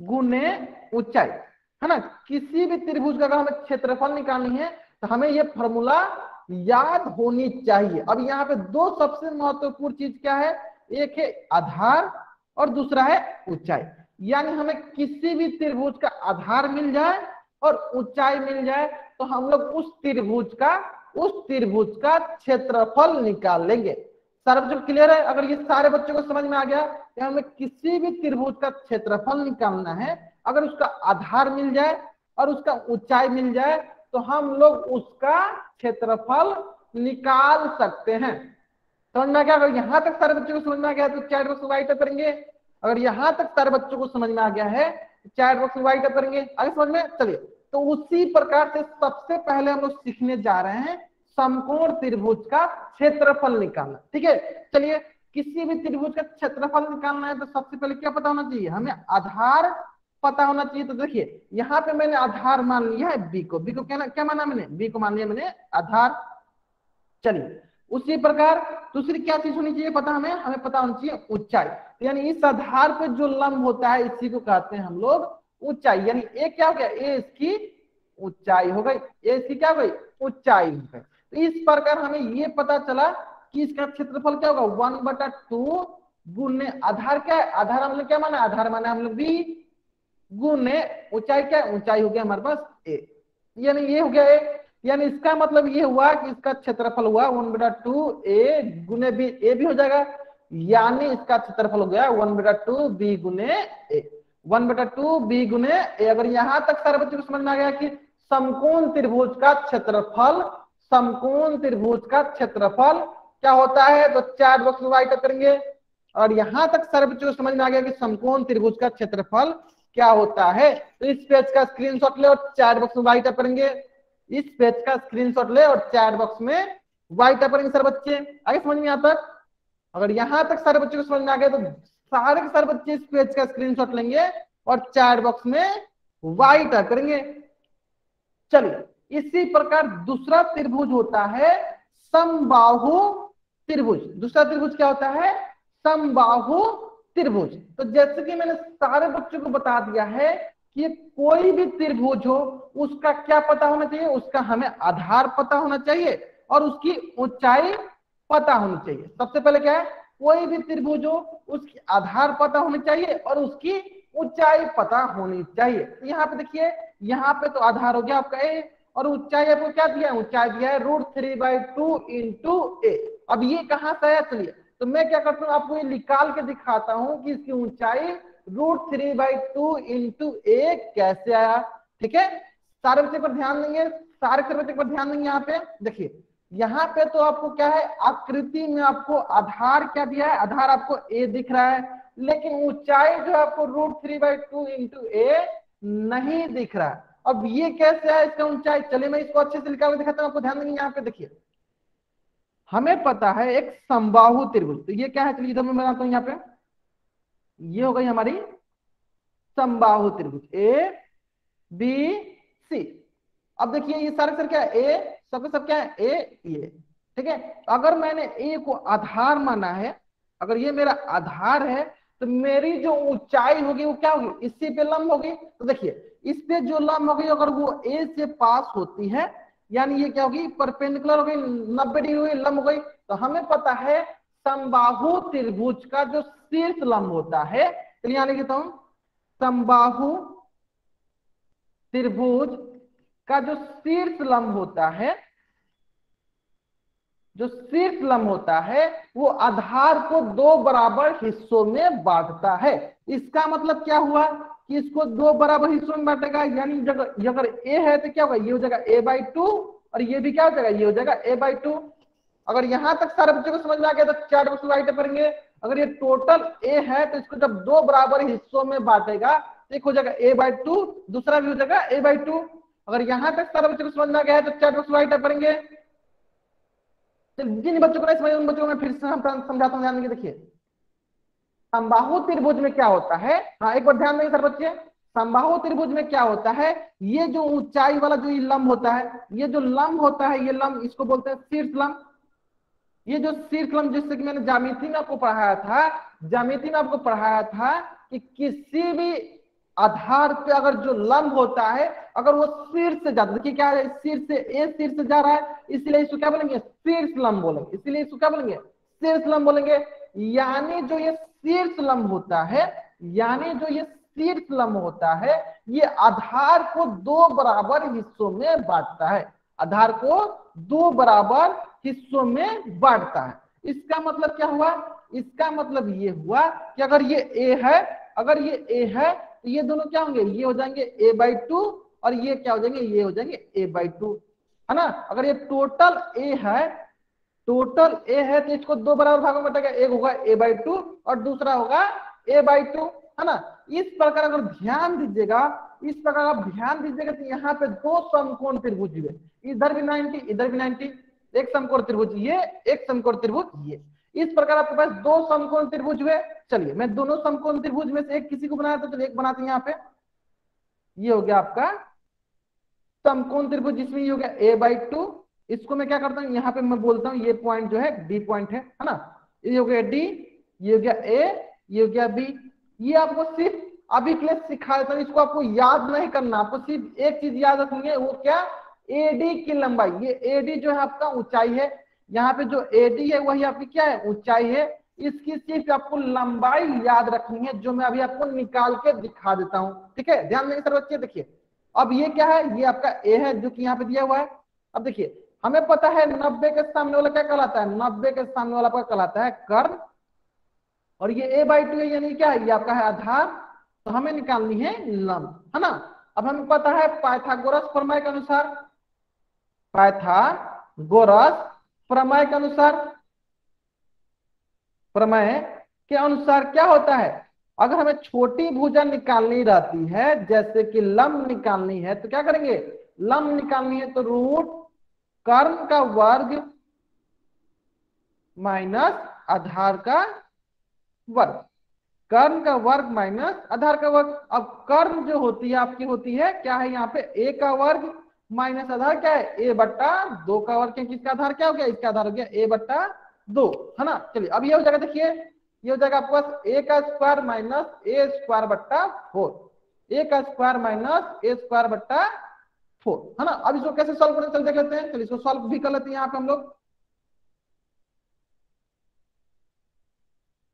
गुने ऊंचाई, है ना? किसी भी त्रिभुज का अगर हमें क्षेत्रफल निकालनी है तो हमें यह फॉर्मूला याद होनी चाहिए। अब यहाँ पे दो सबसे महत्वपूर्ण चीज़ क्या है? एक है आधार और दूसरा है ऊंचाई। यानी हमें किसी भी त्रिभुज का आधार मिल जाए और ऊंचाई मिल जाए तो हम लोग उस त्रिभुज का, उस त्रिभुज का क्षेत्रफल निकाल लेंगे। सारे बच्चों क्लियर है? अगर ये सारे बच्चों को समझ में आ गया, कि हमें किसी भी त्रिभुज का क्षेत्रफल निकालना है, अगर उसका आधार मिल जाए और उसका ऊंचाई मिल जाए तो हम लोग उसका क्षेत्रफल निकाल सकते हैं। समझ में गया? अगर यहाँ तक सारे बच्चों को समझ में आ गया तो चैट बॉक्स वाइट करेंगे। अगर यहाँ तक सारे बच्चों को समझ में आ गया है चैट बॉक्स वाइट करेंगे। आगे समझ में? चलिए तो उसी प्रकार से सबसे पहले हम लोग सीखने जा रहे हैं समकोण त्रिभुज का क्षेत्रफल निकालना। ठीक है? चलिए, किसी भी त्रिभुज का क्षेत्रफल निकालना है तो सबसे पहले क्या पता होना चाहिए? हमें आधार पता होना चाहिए तो देखिए, यहाँ पे मैंने आधार मान लिया है बी को। बी को क्या क्या माना मैंने? बी को मान लिया मैंने आधार। चलिए, उसी प्रकार दूसरी क्या चीज़ होनी चाहिए पता हमें? हमें पता होनी चाहिए ऊंचाई। यानी इस आधार पे जो लंब होता है, इसी को कहते हैं हम लोग ऊंचाई। यानी ए क्या हो गया? ए इसकी ऊंचाई हो गई। ए इसकी क्या हो गई? ऊंचाई हो गई। तो इस प्रकार हमें ये पता चला कि इसका क्षेत्रफल क्या होगा? वन बटा टू गुने आधार क्या है? आधार हम लोग क्या माना? आधार माना हम लोग बी गुने ऊंचाई क्या ऊंचाई हो गया हमारे पास ए यानी ये हो गया ए यानी इसका मतलब ये हुआ कि इसका क्षेत्रफल हुआ वन बेटा टू ए गुने बी ए भी हो जाएगा। यानी इसका क्षेत्रफल हो गया वन बेटा टू बी गुने ए वन बेटा टू बी गुने ए अगर यहाँ तक सारे बच्चों को समझ में आ गया कि समकोण त्रिभुज का क्षेत्रफल, समकोण त्रिभुज का क्षेत्रफल क्या होता है? तो चार बॉक्स में वाइट करेंगे। और यहाँ तक सारे बच्चों को समझ में आ गया कि समकोण त्रिभुज का क्षेत्रफल क्या होता है? तो इस पेज का स्क्रीनशॉट ले और चार बॉक्स में वाइट करेंगे। इस पेज का स्क्रीनशॉट ले और चैट बॉक्स में वाइट करेंगे सर बच्चे। आगे समझ में आता अगर यहाँ तक सारे बच्चों को समझ में आ गया तो सारे के सारे बच्चे इस पेज का स्क्रीनशॉट लेंगे और चैट बॉक्स में वाइट करेंगे। चलिए इसी प्रकार दूसरा त्रिभुज होता है समबाहु त्रिभुज। दूसरा त्रिभुज क्या होता है? समबाहु त्रिभुज। तो जैसे कि मैंने सारे बच्चों को बता दिया है कि कोई भी त्रिभुज हो, उसका क्या पता होना चाहिए? उसका हमें आधार पता होना चाहिए और उसकी ऊंचाई पता होनी चाहिए। सबसे पहले क्या है? कोई भी त्रिभुज हो, उसकी आधार पता होनी चाहिए और उसकी ऊंचाई पता होनी चाहिए। तो यहाँ पे देखिए, यहाँ पे तो आधार हो गया आपका ए और ऊंचाई आपको क्या दिया है? ऊंचाई दिया है root three by two into A अब ये कहाँ से आया? चलिए तो मैं क्या करता हूँ, आपको ये निकाल के दिखाता हूँ कि इसकी ऊंचाई root three by two into A कैसे आया। ठीक है? सारे बच्चे पर ध्यान देंगे सारे बच्चे पर ध्यान देंगे यहाँ पे। देखिए, यहाँ पे तो आपको क्या है, आकृति में आपको आधार क्या दिया है, आधार आपको ए दिख रहा है, लेकिन ऊंचाई जो आपको root three by two into A नहीं दिख रहा। अब ये कैसे है इसका ऊंचाई? चलिए मैं इसको अच्छे से लिखा हुआ दिखाता हूँ, आपको ध्यान देंगे यहाँ पे, देखिए। हमें पता है एक संबाहु त्रिभुज। तो ये क्या है चलिए मैं बनाता हूँ यहाँ पे। ये हो गई हमारी संबाहु त्रिभुज। ए बी सी अब देखिए ये सारे सर क्या है? ए सबके सब क्या है? ए ये ठीक है? अगर मैंने ए को आधार माना है, अगर ये मेरा आधार है तो मेरी जो ऊंचाई होगी, वो क्या होगी? इसी पे लंब होगी। तो देखिए, इस पे जो लंब होगी, अगर वो ए से पास होती है यानी ये क्या होगी? परपेंडिकुलर हो गई नब्बे डिग्री हुई, लंब हो गई। तो हमें पता है संबाहु त्रिभुज का जो शीर्ष लंब होता है, चलिए लिखता हूँ। संबाहु त्रिभुज का जो शीर्ष लंब होता है, जो शीर्ष लंब होता है, वो आधार को दो बराबर हिस्सों में बांटता है। इसका मतलब क्या हुआ? कि इसको दो बराबर हिस्सों में बांटेगा, यानी अगर ए है तो क्या होगा? ये हो जाएगा ए बाई टू और ये भी क्या हो जाएगा? ये हो जाएगा ए बाई टू अगर यहाँ तक सारे बच्चों को समझ में आ गया तो चार बच्चों राइट करेंगे। अगर ये टोटल ए है तो इसको जब दो बराबर हिस्सों में बांटेगा तो एक हो जाएगा ए बाई टू दूसरा भी हो जाएगा ए बाई टू अगर यहाँ तक सारे बच्चों को समझ में आ गया है तो चार बच्चों राइट करेंगे। तो जिन बच्चों को नहीं समझ, उन बच्चों को फिर से समझाता हूँ देखिए। संबाहु त्रिभुज में क्या होता है? हाँ एक बार ध्यान देंगे सर बच्चे। संबाहु त्रिभुज में क्या होता है? ये जो ऊंचाई वाला जो लंब होता है, ये जो लंब होता है, ये लंब इसको बोलते हैं शीर्ष लंब। ये जो शीर्ष लंब जिससे कि मैंने जामिति में आपको पढ़ाया था जामिति में आपको पढ़ाया था कि किसी भी आधार पे अगर जो लंब होता है, अगर वो शीर्ष से जाता देखिए क्या है, शीर्ष से ए शीर्ष से जा रहा है, इसलिए इसको क्या बोलेंगे? शीर्ष लंब बोलेंगे। इसीलिए इसको क्या बोलेंगे? शीर्ष लंब बोलेंगे। यानी जो ये शीर्ष लंब होता है, यानी जो ये शीर्ष लंब होता है, ये आधार को दो बराबर हिस्सों में बांटता है। आधार को दो बराबर हिस्सों में बांटता है। इसका मतलब क्या हुआ? इसका मतलब ये हुआ कि अगर ये ए है, अगर ये ए है तो ये दोनों क्या होंगे? ये हो जाएँगे ए बाई टू और ये क्या हो जाएँगे? ये हो जाएँगे ए बाई टू है ना? अगर ये टोटल ए है टोटल ए है तो इसको दो बराबर भागों में बटेगा एक होगा ए बाई टू और दूसरा होगा ए बाई टू, है ना? इस प्रकार अगर ध्यान दीजिएगा, इस प्रकार आप ध्यान दीजिएगा तो यहाँ पे दो समकोण त्रिभुज हुए। इधर भी 90 इधर भी 90 एक समकोण त्रिभुज ये, एक समकोण त्रिभुज ये। इस प्रकार आपके पास दो समकोण त्रिभुज हुए। चलिए, मैं दोनों समकोण त्रिभुज में से एक किसी को बनाया था तो एक बनाते यहाँ पे। ये हो गया आपका समकोण त्रिभुज, जिसमें ये हो गया ए बाई टू इसको मैं क्या करता हूँ? यहाँ पे मैं बोलता हूँ, ये पॉइंट जो है डी पॉइंट है है ना? ये हो गया डी ये हो गया ए ये हो गया बी ये आपको सिर्फ़ अभी के लिए सिखा देता हूँ, इसको आपको याद नहीं करना। आपको सिर्फ़ एक चीज़ याद रखेंगे, वो क्या? एडी की लंबाई। ये एडी जो है आपका ऊंचाई है। यहाँ पे जो एडी है, वही आपकी क्या है? ऊंचाई है। इसकी सिर्फ़ आपको लंबाई याद रखनी है, जो मैं अभी आपको निकाल के दिखा देता हूँ। ठीक है? ध्यान देंगे सर बच्चे, देखिए। अब ये क्या है? ये आपका ए है, जो कि यहाँ पे दिया हुआ है। अब देखिए हमें पता है नब्बे के सामने वाला क्या कहलाता है? नब्बे के सामने वाला आपका कहलाता है कर्ण और ये ए बाई टू यानी क्या है? ये आपका है आधार। तो हमें निकालनी है लंब है ना? अब हमें पता है पाइथागोरस प्रमेय के अनुसार। पाइथागोरस प्रमेय के अनुसार। प्रमेय के अनुसार क्या होता है? अगर हमें छोटी भुजा निकालनी रहती है, जैसे कि लंब निकालनी है तो क्या करेंगे? लंब निकालनी है तो रूट कर्ण का वर्ग माइनस आधार का वर्ग। कर्म का वर्ग माइनस आधार का वर्ग। अब कर्म जो होती है, आपकी होती है, क्या है यहाँ पे? ए का वर्ग माइनस आधार क्या है? ए बट्टा दो का वर्ग। क्योंकि इसका आधार क्या हो गया? इसका आधार हो गया ए बट्टा दो, है ना? चलिए, अब ये हो जाएगा, देखिए, ये हो जाएगा आपके पास ए का स्क्वायर माइनस ए स्क्वायर बट्टा फोर ए का स्क्वायर माइनस ए स्क्वायर बट्टा फोर है ना? अब इसको कैसे सॉल्व करें चल देख लेते हैं। चलिए इसको सॉल्व भी कर लेते हैं यहाँ पे हम लोग।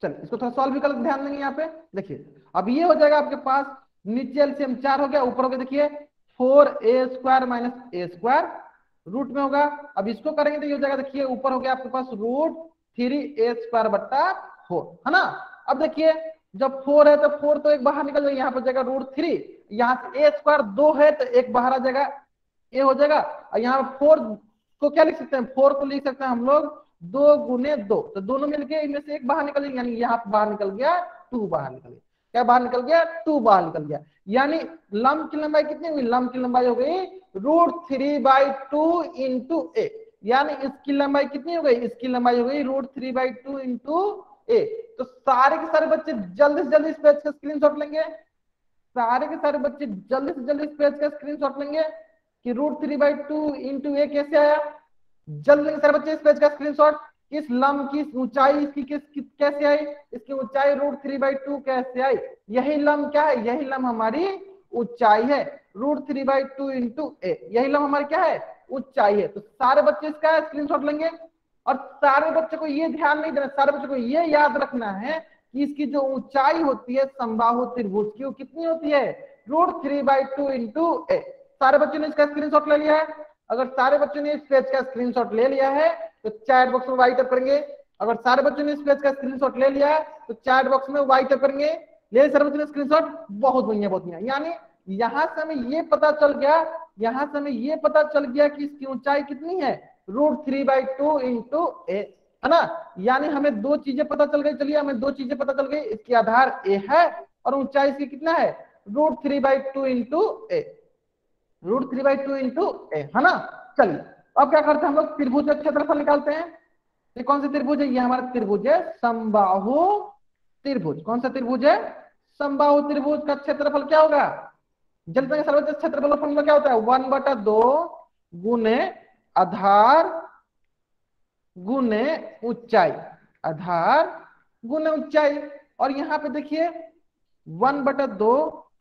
चलिए इसको थोड़ा सॉल्व भी कर ध्यान देंगे यहाँ पे। देखिए, अब ये हो जाएगा आपके पास। नीचे एलसीएम चार हो गया, ऊपर हो गया। देखिए, four A square minus A square root में होगा। अब इसको करेंगे तो ये हो जाएगा, देखिए, ऊपर हो गया आपके पास रूट थ्री ए स्क्वायर बट्टा फोर, है ना? अब देखिए, जब फोर है तो फोर तो एक बाहर निकल जाएगा। यहाँ पर जाएगा रूट थ्री। यहाँ से ए स्क्वायर दो है तो एक बाहर आ जाएगा। ए हो जाएगा। और यहाँ फोर को क्या लिख सकते हैं? फोर को लिख सकते हैं हम लोग दो गुने दो। तो दोनों मिलके इनमें से एक बाहर निकल यानी यहाँ बाहर निकल गया, टू बाहर निकल गया। क्या बाहर निकल गया? टू बाहर निकल गया। यानी लंब की लंबाई कितनी हुई? लंब की लंबाई हो गई root three by two into A. यानी इसकी लंबाई कितनी हो गई? इसकी लंबाई हो गई root three by two into A. तो सारे के सारे बच्चे जल्दी से जल्दी इस पेज का स्क्रीनशॉट लेंगे। सारे के सारे बच्चे जल्दी से जल्दी इस पेज का स्क्रीनशॉट लेंगे। कि root three by two into A कैसे आया? जल्दी सारे बच्चे इस पेज का स्क्रीनशॉट किस लंब की ऊंचाई इसकी किस, किस आई? इसकी ऊंचाई रूट थ्री बाई टू कैसे आई? यही लम क्या है? यही लम हमारी ऊंचाई है। Root three by two into A यही लंब हमारी क्या है? ऊंचाई है। तो सारे बच्चे इसका स्क्रीनशॉट लेंगे और सारे बच्चे को ये ध्यान नहीं देना सारे बच्चे को ये याद रखना है कि इसकी जो ऊंचाई होती है संबाहु त्रिभुज की वो कितनी होती है? Root three by two into A सारे बच्चों ने इसका स्क्रीनशॉट ले लिया है। अगर सारे बच्चों ने इस पेज का स्क्रीनशॉट ले लिया है तो चैट बॉक्स में वाइट अप करेंगे। अगर सारे बच्चों ने इस पेज का स्क्रीनशॉट ले लिया है तो चैट बॉक्स में वाइट अप करेंगे। ले सारे बच्चों ने स्क्रीनशॉट बहुत बढ़िया बहुत बढ़िया। यानी यहाँ से हमें ये पता चल गया, यहाँ से हमें ये पता चल गया कि इसकी ऊंचाई कितनी है। Root three by two into A है ना? यानी हमें दो चीज़ें पता चल गई, चलिए हमें दो चीज़ें पता चल गई। इसकी आधार ए है और ऊंचाई इसकी कितना है? Root three by two into A root three by two into A है ना? चलिए, अब क्या करते हैं हम लोग? त्रिभुज क्षेत्रफल निकालते हैं। ये कौन सा त्रिभुज है? ये हमारा त्रिभुज है संबाहु त्रिभुज। कौन सा त्रिभुज है? संबाहु त्रिभुज का क्षेत्रफल क्या होगा? जल सर्वोच्च क्षेत्रफल फॉर्मूला क्या होता है? वन बटा दो गुने आधार गुने ऊंचाई। आधार गुने ऊंचाई। और यहाँ पे देखिए, वन बटा दो,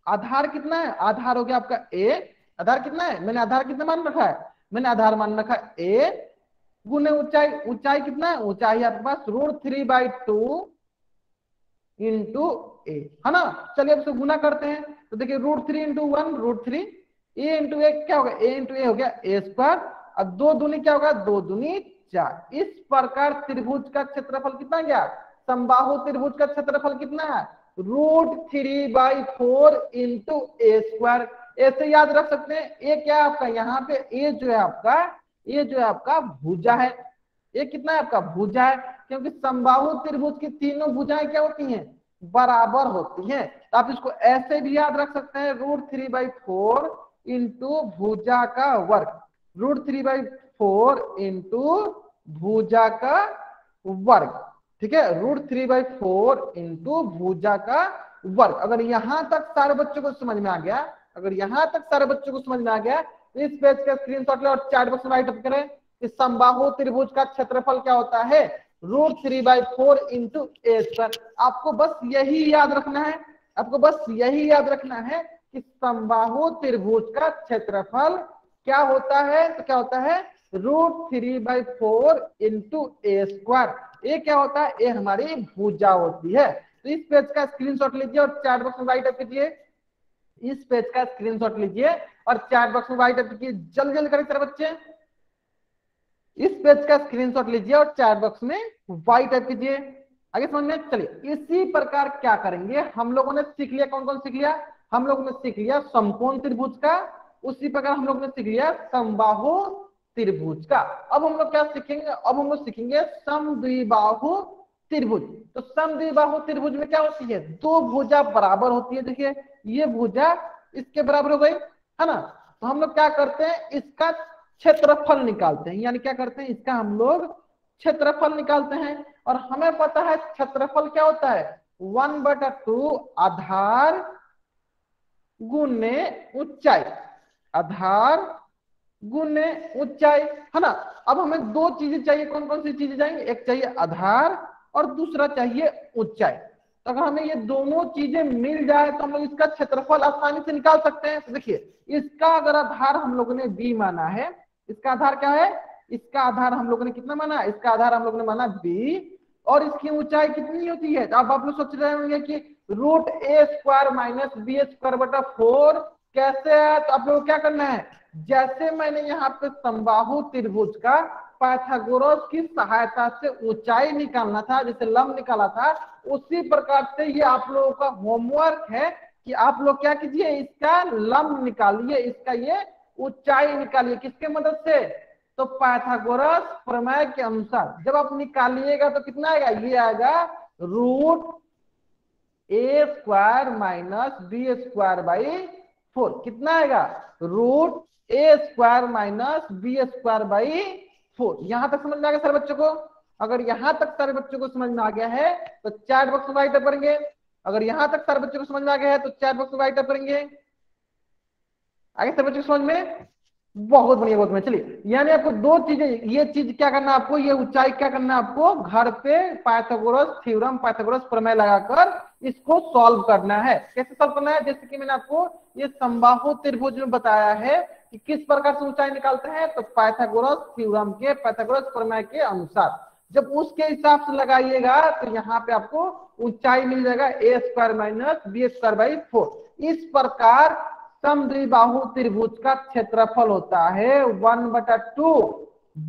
आधार कितना है? आधार हो गया आपका ए आधार कितना है? मैंने आधार कितना मान रखा है? मैंने आधार मान रखा है ए गुने ऊंचाई ऊंचाई कितना है? ऊंचाई आपके पास root three by two into a है ना? चलिए अब इसे गुना करते हैं। तो देखिए root three into one root three a into a क्या होगा ए इंटू ए हो गया ए स्क्वायर अब दो दुनी क्या होगा? दो दुनी चार। इस प्रकार त्रिभुज का क्षेत्रफल कितना गया संबाहु त्रिभुज का क्षेत्रफल कितना है? Root three by four into a square ऐसे याद रख सकते हैं ए क्या है आपका? यहाँ पे ए जो है आपका ये जो है आपका भुजा है। ये कितना है आपका? भुजा है, क्योंकि संबाहु त्रिभुज की तीनों भुजाएँ क्या होती हैं? बराबर होती हैं। तो आप इसको ऐसे भी याद रख सकते हैं root three by four into भुजा का वर्ग। Root three by four into भुजा का वर्ग। ठीक है? Root three by four into भुजा का वर्ग। अगर यहाँ तक सारे बच्चों को समझ में आ गया अगर यहाँ तक सारे बच्चों को समझ में आ गया तो इस पेज का स्क्रीनशॉट ले और चैट बॉक्स में राइट अप करें कि संबाहु त्रिभुज का क्षेत्रफल क्या होता है? Root three by four into square आपको बस यही याद रखना है, आपको बस यही याद रखना है कि संबाहु त्रिभुज का क्षेत्रफल क्या होता है? तो क्या होता है? Root three by four into a square ये क्या होता है? ये हमारी भुजा होती है। तो इस पेज का स्क्रीनशॉट लीजिए और चार्ट बॉक्स में राइट अप कीजिए। इस पेज का स्क्रीनशॉट लीजिए और चैट बॉक्स में अप कीजिए। जल्दी जल्दी करें सारे बच्चे। इस पेज का स्क्रीनशॉट लीजिए और चैट बॉक्स में व्हाइट टाइप कीजिए। आगे समझ में? चलिए, इसी प्रकार क्या करेंगे? हम लोगों ने सीख लिया, कौन कौन सीख लिया? हम लोगों ने सीख लिया संपूर्ण त्रिभुज का। उसी प्रकार हम लोग ने सीख लिया समबाहु त्रिभुज का। अब हम लोग क्या सीखेंगे? अब हम लोग सीखेंगे समद्विबाहु त्रिभुज। तो समद्विबाहु त्रिभुज में क्या होती है? दो भुजा बराबर होती है, देखिए, ये भुजा इसके बराबर हो गई, है ना? तो हम लोग क्या करते हैं? इसका क्षेत्रफल निकालते हैं। यानी क्या करते हैं? इसका हम लोग क्षेत्रफल निकालते हैं। और हमें पता है क्षेत्रफल क्या होता है? वन बटा टू आधार गुने ऊंचाई। आधार गुने ऊंचाई, है ना? अब हमें दो चीज़ें चाहिए। कौन कौन सी चीज़ें चाहिए? एक चाहिए आधार और दूसरा चाहिए ऊंचाई। तो अगर हमें ये दोनों चीज़ें मिल जाए तो हम लोग इसका क्षेत्रफल आसानी से निकाल सकते हैं। तो देखिए, इसका अगर आधार हम लोगों ने बी माना है, इसका आधार क्या है? इसका आधार हम लोगों ने कितना माना? इसका आधार हम लोगों ने माना बी। और इसकी ऊंचाई कितनी होती है? तो आप लोग सोच रहे होंगे कि root a square minus b square बटा फोर कैसे है? तो आप लोग क्या करना है? जैसे मैंने यहाँ पे संबाहु त्रिभुज का पाइथागोरस की सहायता से ऊंचाई निकालना था, जैसे लंब निकाला था, उसी प्रकार से ये आप लोगों का होमवर्क है कि आप लोग क्या कीजिए, इसका लंब निकालिए, इसका ये ऊंचाई निकालिए। किसके मदद से? तो पाइथागोरस प्रमेय के अनुसार। जब आप निकालिएगा तो कितना आएगा? ये आएगा root a square minus b square by four. कितना आएगा? Root a square minus b square by four यहाँ तक समझ में आ गया सारे बच्चों को? अगर यहाँ तक सारे बच्चों को समझ में आ गया है तो चैट बॉक्स में राइट करेंगे अगर यहाँ तक सारे बच्चों को समझ में आ गया है तो चैट बॉक्स में राइट करेंगे आगे सारे बच्चों को समझ में? बहुत बढ़िया बहुत बढ़िया। चलिए, यानी आपको दो चीज़ें, ये चीज़ क्या करना है आपको, ये ऊंचाई क्या करना है आपको, घर पे पाइथागोरस थ्योरम, पाइथागोरस प्रमेय लगाकर इसको सॉल्व करना है। कैसे सॉल्व करना है? जैसे कि मैंने आपको ये संबाहु त्रिभुज में बताया है कि किस प्रकार से ऊंचाई निकालते हैं तो पाइथागोरस थ्योरम के, पाइथागोरस प्रमेय के अनुसार। जब उसके हिसाब से लगाइएगा तो यहाँ पे आपको ऊंचाई मिल जाएगा a square minus b square by four इस प्रकार समद्विबाहु त्रिभुज का क्षेत्रफल होता है वन बटा two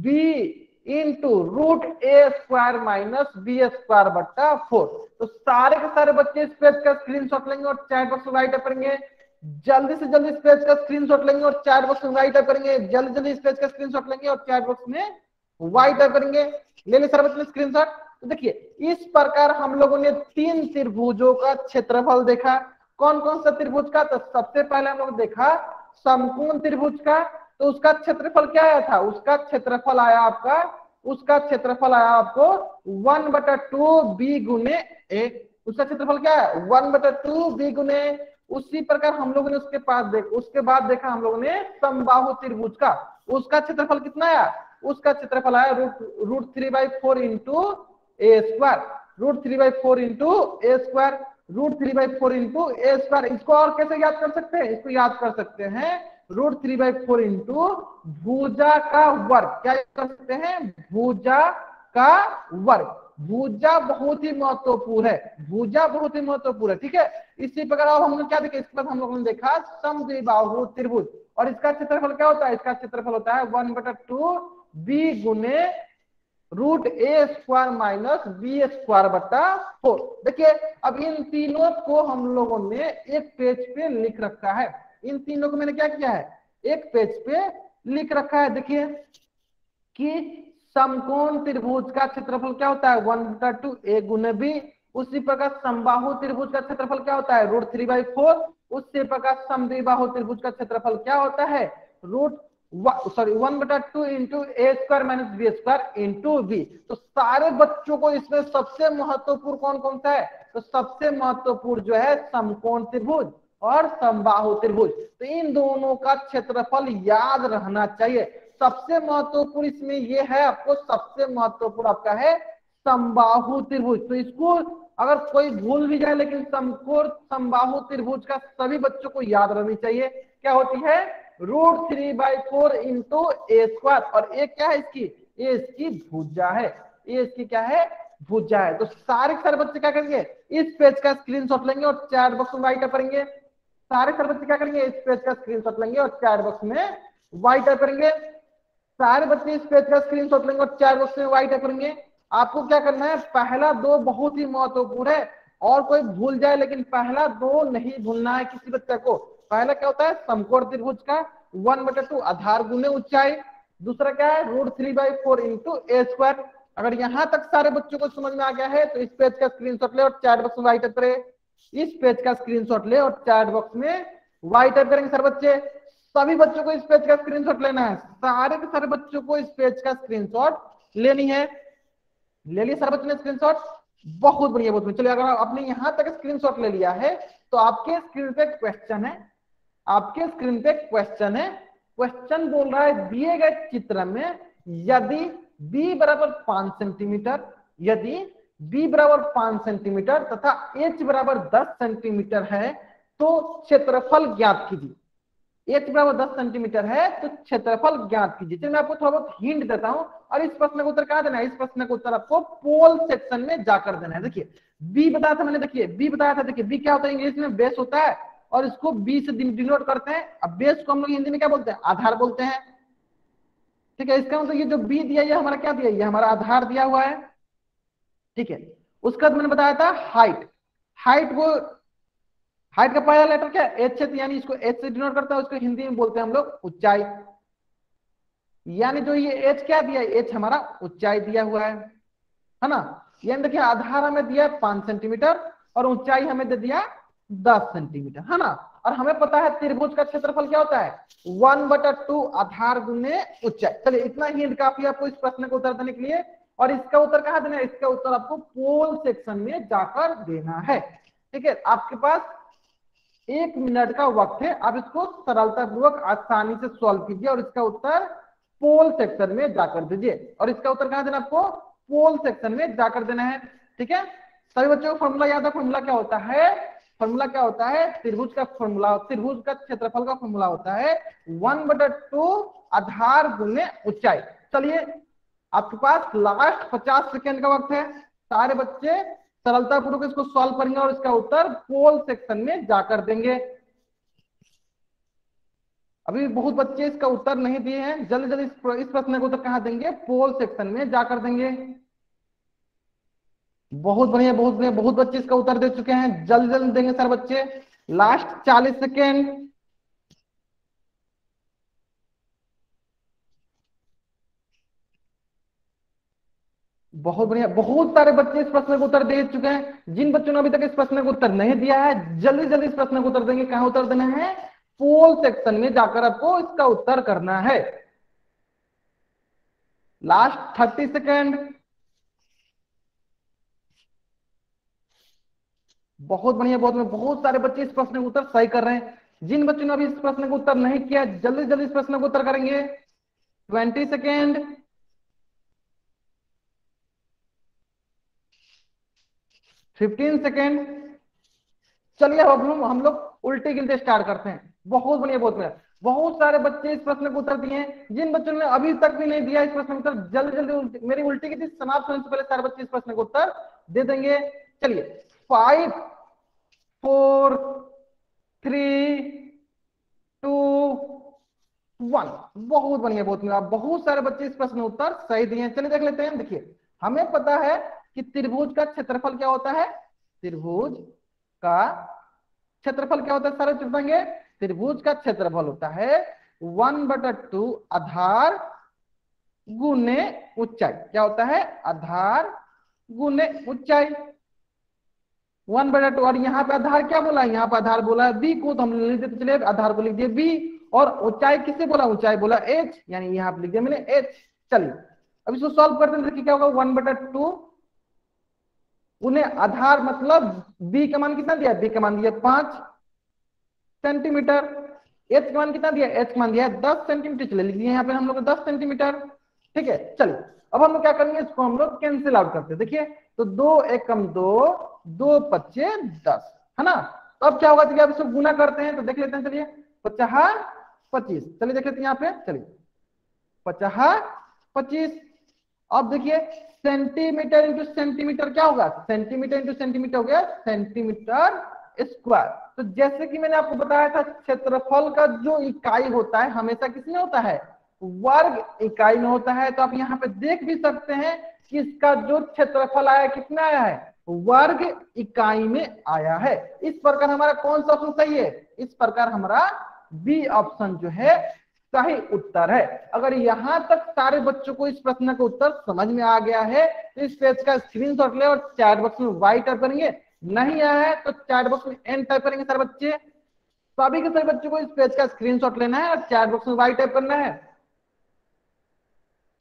b into root a square minus b square बटा फोर तो सारे के सारे बच्चे इस पेज का स्क्रीनशॉट लेंगे और चैट बॉक्स में राइट करेंगे। जल्दी से जल्दी इस पेज का स्क्रीनशॉट लेंगे और चैट बॉक्स में राइट करेंगे। जल्दी जल्दी इस पेज का स्क्रीनशॉट लेंगे और चैट बॉक्स में व्हाइट करेंगे। ले ले सारे बच्चे स्क्रीनशॉट तो देखिए, इस प्रकार हम लोगों ने तीन त्रिभुजों का क्षेत्रफल देखा। कौन कौन सा त्रिभुज का? तो सबसे पहले हम लोग देखा संपूर्ण त्रिभुज का तो उसका क्षेत्रफल क्या आया था? उसका क्षेत्रफल आया आपका, उसका क्षेत्रफल आया आपको वन बटा टू बी गुने ए। उसका क्षेत्रफल क्या है? वन बटा टू बी गुने उसी प्रकार हम लोगों ने उसके पास देख, उसके बाद देखा हम लोगों ने समबाहु त्रिभुज का। उसका क्षेत्रफल कितना आया? उसका क्षेत्रफल आया root root three by four into a square root three by four into a square root three by four into a square इसको और कैसे याद कर सकते हैं? इसको याद कर सकते हैं root three by four into भूजा का वर्ग। क्या कर सकते हैं? भूजा का वर्ग। भूजा बहुत ही महत्वपूर्ण है। भूजा बहुत ही महत्वपूर्ण है। ठीक है? इसी प्रकार अब हम लोग क्या देखा? इसके बाद हम लोगों ने देखा समद्विबाहु त्रिभुज। और इसका क्षेत्रफल क्या होता है? इसका क्षेत्रफल होता है वन बटर टू बी गुने root a square minus b square बटा फोर देखिए, अब इन तीनों को हम लोगों ने एक पेज पे लिख रखा है। इन तीनों को मैंने क्या किया है? एक पेज पे लिख रखा है। देखिए, कि समकोण त्रिभुज का क्षेत्रफल क्या होता है? वन बटा टू ए गुने बी उसी प्रकार समबाहु त्रिभुज का क्षेत्रफल क्या होता है? रूट थ्री बाई फोर उसी प्रकार समद्विबाहु त्रिभुज का क्षेत्रफल क्या होता है? रूट सॉरी वन बटा two into a square minus b square into b तो सारे बच्चों को इसमें सबसे महत्वपूर्ण कौन कौन सा है? तो सबसे महत्वपूर्ण जो है समकोण त्रिभुज और समबाहु त्रिभुज। तो इन दोनों का क्षेत्रफल याद रहना चाहिए। सबसे महत्वपूर्ण इसमें यह है आपको, सबसे महत्वपूर्ण आपका है समबाहु त्रिभुज। तो इसको अगर कोई भूल भी जाए, लेकिन समकोण, समबाहु त्रिभुज का सभी बच्चों को याद रहनी चाहिए। क्या होती है? Root three by four into a square. और ए क्या है इसकी? ए इसकी भुजा है। ए इसकी क्या है? भुजा है। तो सारे सारे बच्चे क्या करेंगे? इस पेज का स्क्रीनशॉट लेंगे और चैट बॉक्स में वाइट करेंगे। सारे सारे बच्चे क्या करेंगे? इस पेज का स्क्रीनशॉट लेंगे और चैट बॉक्स में वाइट करेंगे। सारे बच्चे इस पेज का स्क्रीनशॉट लेंगे और चैट बॉक्स में वाइट करेंगे। आपको क्या करना है? पहला दो बहुत ही महत्वपूर्ण है। और कोई भूल जाए, लेकिन पहला दो नहीं भूलना है किसी बच्चे को। पहला क्या होता है? समकोण त्रिभुज का वन बटे टू आधार गुने ऊंचाई। दूसरा क्या है? Root three by four into a square अगर यहाँ तक सारे बच्चों को समझ में आ गया है तो इस पेज का स्क्रीनशॉट ले और चैट बॉक्स में वाइट करे। इस पेज का स्क्रीनशॉट ले और चैट बॉक्स में वाइट टाइप करेंगे सर बच्चे। सभी बच्चों को इस पेज का स्क्रीनशॉट लेना है। सारे के सारे बच्चों को इस पेज का स्क्रीनशॉट लेनी है। ले लिया सर बच्चों ने स्क्रीनशॉट बहुत बढ़िया, बहुत चलिए, अगर आपने यहाँ तक स्क्रीनशॉट ले लिया है तो आपके स्क्रीन पे क्वेश्चन है। आपके स्क्रीन पे क्वेश्चन है। क्वेश्चन बोल रहा है, दिए गए चित्र में यदि b बराबर पाँच सेंटीमीटर यदि b बराबर पाँच सेंटीमीटर तथा h बराबर दस सेंटीमीटर है तो क्षेत्रफल ज्ञात कीजिए। एच बराबर दस सेंटीमीटर है तो क्षेत्रफल ज्ञात कीजिए। चलिए मैं आपको थोड़ा बहुत हिंट देता हूँ और इस प्रश्न का उत्तर कहा देना है? इस प्रश्न का उत्तर आपको पोल सेक्शन में जाकर देना है। देखिए बी बताया था मैंने, देखिए बी बताया था, देखिए बी क्या होता है इंग्लिश में? बेस होता है और इसको बी से डिनोट करते हैं। अब बेस को हम लोग हिंदी में क्या बोलते हैं? आधार बोलते हैं। ठीक है, इसका मतलब ये जो बी दिया, ये हमारा क्या दिया? ये हमारा आधार दिया हुआ है। ठीक है, उसका मैंने बताया था हाइट हाइट वो हाइट का पहला लेटर क्या एच है यानी इसको एच से डिनोट करता है, उसको हिंदी में बोलते हैं हम लोग ऊंचाई। यानी जो ये एच क्या दिया एच हमारा ऊंचाई दिया हुआ है। है ना? यानी देखिए, आधार हमें दिया पाँच सेंटीमीटर और ऊंचाई हमें दे दिया दस सेंटीमीटर, है ना? और हमें पता है त्रिभुज का क्षेत्रफल क्या होता है? वन बटा टू आधार गुने ऊंचाई चलिए, इतना ही काफ़ी आपको इस प्रश्न को उत्तर देने के लिए। और इसका उत्तर कहा देना है? इसका उत्तर आपको पोल सेक्शन में जाकर देना है। ठीक है? आपके पास एक मिनट का वक्त है। आप इसको सरलता पूर्वक आसानी से सॉल्व कीजिए और इसका उत्तर पोल सेक्शन में जाकर दीजिए। और इसका उत्तर कहा देना आपको? पोल सेक्शन में जाकर देना है। ठीक है? सभी बच्चों को फॉर्मूला याद है फॉर्मूला क्या होता है? फॉर्मूला क्या होता है? त्रिभुज का फॉर्मूला त्रिभुज का क्षेत्रफल का फॉर्मूला होता है वन बटा टू आधार गुने ऊंचाई। चलिए, आपके पास लास्ट पचास सेकेंड का वक्त है। सारे बच्चे सरलता पूर्वक इसको सॉल्व करेंगे और इसका उत्तर पोल सेक्शन में जाकर देंगे। अभी बहुत बच्चे इसका उत्तर नहीं दिए हैं। जल्दी जल्दी इस प्रश्न का उत्तर कहाँ देंगे? पोल सेक्शन में जाकर देंगे। बहुत बढ़िया बहुत बढ़िया, बहुत बच्चे इसका उत्तर दे चुके हैं। जल्दी जल्दी देंगे सर बच्चे। लास्ट चालीस सेकेंड बहुत बढ़िया, बहुत सारे बच्चे इस प्रश्न को उत्तर दे चुके हैं। जिन बच्चों ने अभी तक इस प्रश्न को उत्तर नहीं दिया है, जल्दी जल्दी इस प्रश्न को उत्तर देंगे। कहाँ उत्तर देना है? पोल सेक्शन में जाकर आपको इसका उत्तर करना है। लास्ट थर्टी सेकेंड बहुत बढ़िया, बहुत बहुत सारे बच्चे इस प्रश्न का उत्तर सही कर रहे हैं। जिन बच्चों ने अभी इस प्रश्न का उत्तर नहीं किया, जल्दी से जल्दी इस प्रश्न का उत्तर करेंगे। Twenty second. Fifteen second. चलिए अब हम हम लोग उल्टे गिनते स्टार्ट करते हैं। बहुत बढ़िया बहुत बढ़िया। बहुत सारे बच्चे इस प्रश्न को उत्तर दिए हैं। जिन बच्चों ने अभी तक भी नहीं दिया इस प्रश्न का उत्तर, जल्दी जल्दी मेरी उल्टी की थी, समाप्त होने से पहले सारे बच्चे इस प्रश्न का उत्तर दे देंगे। चलिए। Five four three two one बहुत बढ़िया बहुत बढ़िया। बहुत सारे बच्चे इस प्रश्न उत्तर सही दिए चलिए देख लेते हैं। देखिए, हमें पता है कि त्रिभुज का क्षेत्रफल क्या होता है? त्रिभुज का क्षेत्रफल क्या होता है? सारे चुपेंगे त्रिभुज का क्षेत्रफल होता है वन बटा टू आधार गुने ऊंचाई। क्या होता है? आधार गुने ऊंचाई। वन बटा टू और यहाँ पे आधार क्या बोला? यहाँ पे आधार बोला, बी को तो हम लिख देते चलिए आधार को लिख दिए बी, और ऊंचाई किसे बोला? ऊंचाई बोला एच यानी यहाँ पे लिख दिया मैंने एच चलिए। अब इसको सॉल्व करते हैं क्या होगा वन बटा टू उन्हें आधार मतलब बी का मान कितना दिया? बी का मान दिया पाँच सेंटीमीटर एच का मान कितना दिया? एच का मान दिया दस सेंटीमीटर चले लिख दिए यहाँ पे हम लोग दस सेंटीमीटर ठीक है, चलिए। अब हम लोग क्या करेंगे, इसको हम लोग कैंसिल आउट करते हैं। देखिए तो दो एकम दो दो पच्चे दस, है ना? तो अब क्या होगा? देखिए अब इसको गुना करते हैं तो देख लेते हैं, चलिए। पचास पच्चीस, चलिए देख लेते हैं यहाँ पे, चलिए। पचास पच्चीस, अब देखिए सेंटीमीटर इंटू सेंटीमीटर क्या होगा? सेंटीमीटर इंटू सेंटीमीटर हो गया सेंटीमीटर स्क्वायर तो जैसे कि मैंने आपको बताया था, क्षेत्रफल का जो इकाई होता है, हमेशा किसमें होता है? वर्ग इकाई में होता है। तो आप यहाँ पे देख भी सकते हैं कि इसका जो क्षेत्रफल आया, कितना आया है? वर्ग इकाई में आया है। इस प्रकार हमारा कौन सा ऑप्शन सही है? इस प्रकार हमारा बी ऑप्शन जो है, सही उत्तर है। अगर यहाँ तक सारे बच्चों को इस प्रश्न का उत्तर समझ में आ गया है तो इस पेज का स्क्रीनशॉट ले और चैट बॉक्स में वाई टाइप करेंगे नहीं आया है तो चैट बॉक्स में एन टाइप करेंगे सारे बच्चे। सभी के सभी बच्चों को इस पेज का स्क्रीनशॉट लेना है और चैट बॉक्स में वाई टाइप करना है।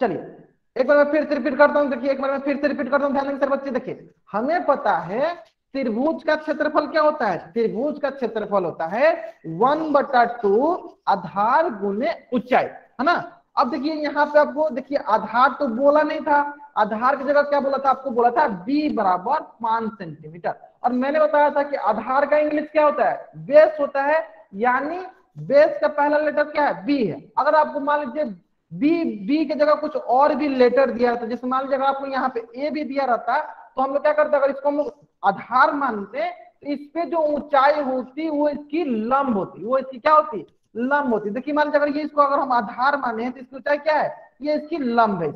चलिए। एक बार मैं फिर से रिपीट करता हूँ, देखिए, एक बार मैं फिर से रिपीट करता हूँ, ध्यान देंगे सर बच्चे, देखिए। हमें पता है त्रिभुज का क्षेत्रफल क्या होता है? त्रिभुज का क्षेत्रफल होता है वन बटा टू आधार गुने ऊंचाई, है ना? अब देखिए, यहाँ पे आपको, देखिए, आधार तो बोला नहीं था। आधार की जगह क्या बोला था? आपको बोला था बी बराबर पाँच सेंटीमीटर और मैंने बताया था कि आधार का इंग्लिश क्या होता है? बेस होता है, यानी बेस का पहला लेटर क्या है? बी है। अगर आपको मान लीजिए बी बी की जगह कुछ और भी लेटर दिया रहता जैसे मान लीजिए अगर आपको यहाँ पे ए भी दिया रहता तो हम लोग क्या करते, अगर इसको हम आधार मानते तो इस पे जो ऊंचाई होती, वो इसकी लंब होती, वो इसकी क्या होती? लंब होती। देखिए, मान लीजिए अगर ये इसको अगर हम आधार माने तो इसकी ऊंचाई क्या है? ये इसकी लंब है।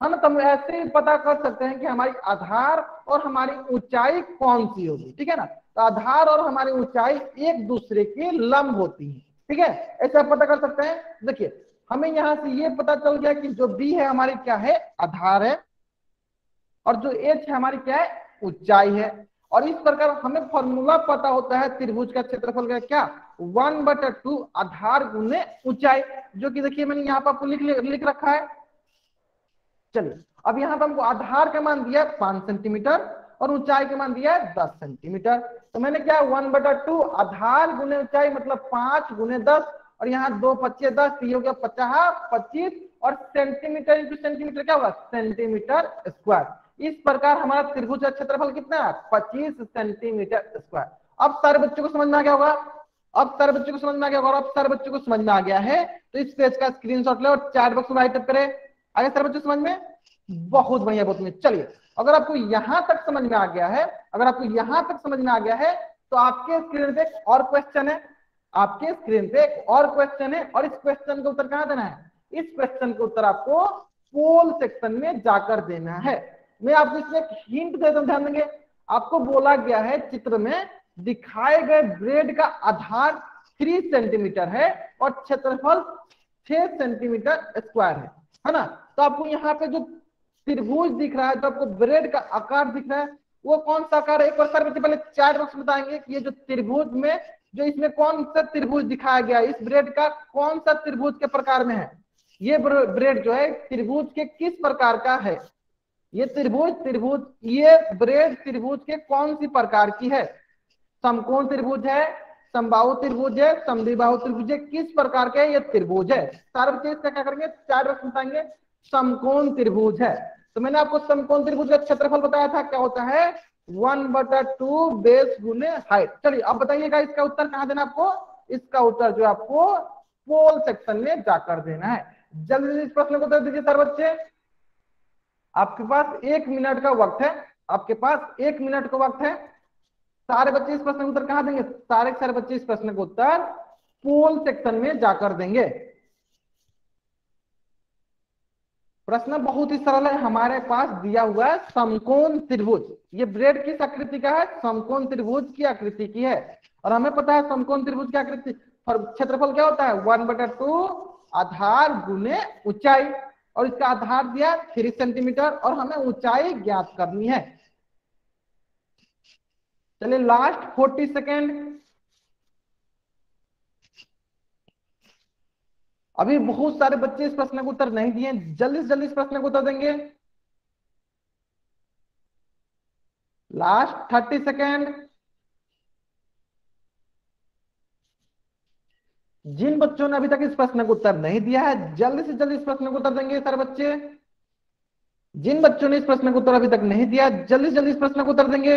है ना तो हम ऐसे ही पता कर सकते हैं कि हमारी आधार और हमारी ऊंचाई कौन सी होगी, ठीक है ना? तो आधार और हमारी ऊंचाई एक दूसरे के लंब होती है, ठीक है? ऐसे आप पता कर सकते हैं। देखिए हमें यहाँ से ये पता चल गया कि जो बी है हमारी क्या है? आधार है। और जो एच है हमारी क्या है? ऊंचाई है। और इस प्रकार हमें फॉर्मूला पता होता है, त्रिभुज का क्षेत्रफल का क्या? वन बटा टू आधार गुने ऊंचाई, जो कि देखिए मैंने यहाँ पर आपको लिख लिख रखा है। चलिए, अब यहाँ पर हमको आधार का मान दिया है पाँच सेंटीमीटर और ऊंचाई का मान दिया है दस सेंटीमीटर। तो मैंने क्या वन बटर टू आधार गुने ऊंचाई मतलब पाँच गुने दस और यहाँ दो पच्चीस दस ये हो गया पचास, पच्चीस और सेंटीमीटर इंटू सेंटीमीटर क्या होगा सेंटीमीटर स्क्वायर इस प्रकार हमारा त्रिभुज का क्षेत्रफल कितना? है पच्चीस सेंटीमीटर स्क्वायर अब सारे बच्चों को समझ में आ गया होगा। अब सारे बच्चों को समझ में आ गया अब सारे बच्चों को समझ में आ गया है। तो इस पेज का स्क्रीनशॉट ले और चैट बॉक्स में राइट करे। आगे सारे बच्चों समझ में? बहुत बढ़िया बहुत बढ़िया। चलिए, अगर आपको यहाँ तक समझ में आ गया है, अगर आपको यहाँ तक समझ में आ गया है तो आपके स्क्रीन पे और क्वेश्चन है। आपके स्क्रीन पे एक और क्वेश्चन है और इस क्वेश्चन का उत्तर कहाँ देना है? इस क्वेश्चन का उत्तर आपको पोल सेक्शन में जाकर देना है। मैं आपको इसमें एक हिंट देता हूँ ध्यान देंगे। आपको बोला गया है चित्र में दिखाए गए ब्रेड का आधार थ्री सेंटीमीटर है और क्षेत्रफल छह सेंटीमीटर स्क्वायर है है ना? तो आपको यहाँ पे जो त्रिभुज दिख रहा है तो आपको ब्रेड का आकार दिख रहा है। वो कौन सा आकार है? एक बार सर पहले चार बॉक्स बताएँगे कि ये जो त्रिभुज में जो इसमें कौन सा त्रिभुज दिखाया गया, इस ब्रेड का कौन सा त्रिभुज के प्रकार में है? ये ब्रेड जो है, त्रिभुज के किस प्रकार का है? ये त्रिभुज त्रिभुज, ये ब्रेड त्रिभुज के कौन सी प्रकार की है? समकोण त्रिभुज है, समबाहु त्रिभुज है, समद्विबाहु त्रिभुज है, किस प्रकार के ये त्रिभुज है? सारे क्या करेंगे? चार वर्ष बताएँगे समकोण त्रिभुज है। तो मैंने आपको समकोण त्रिभुज का क्षेत्रफल बताया था, क्या होता है? वन बटा टू बेस गुने हाइट। चलिए, अब बताइएगा इसका उत्तर कहाँ देना आपको? इसका उत्तर जो आपको पोल सेक्शन में जाकर देना है। जल्दी इस प्रश्न को उत्तर दीजिए सर बच्चे। आपके पास एक मिनट का वक्त है। आपके पास एक मिनट का वक्त है। सारे बच्चे इस प्रश्न का उत्तर कहाँ देंगे? सारे सारे बच्चे इस प्रश्न का उत्तर पोल सेक्शन में जाकर देंगे। प्रश्न बहुत ही सरल है, हमारे पास दिया हुआ है समकोण त्रिभुज। ये ब्रेड किस आकृति का है, समकोण त्रिभुज की आकृति की है। और हमें पता है समकोण त्रिभुज की आकृति क्षेत्रफल क्या होता है? वन बटा टू आधार गुने ऊंचाई। और इसका आधार दिया थ्री सेंटीमीटर, और हमें ऊंचाई ज्ञात करनी है। चलिए लास्ट फोर्टी सेकेंड अभी बहुत सारे बच्चे इस प्रश्न को उत्तर नहीं दिए, जल्दी से जल्दी इस प्रश्न को उत्तर देंगे। लास्ट थर्टी सेकेंड जिन बच्चों ने अभी तक इस प्रश्न को उत्तर नहीं दिया है, जल्दी से जल्दी इस प्रश्न को उत्तर देंगे सारे बच्चे। जिन बच्चों ने इस प्रश्न को उत्तर अभी तक नहीं दिया, जल्दी से जल्दी इस प्रश्न को उत्तर देंगे।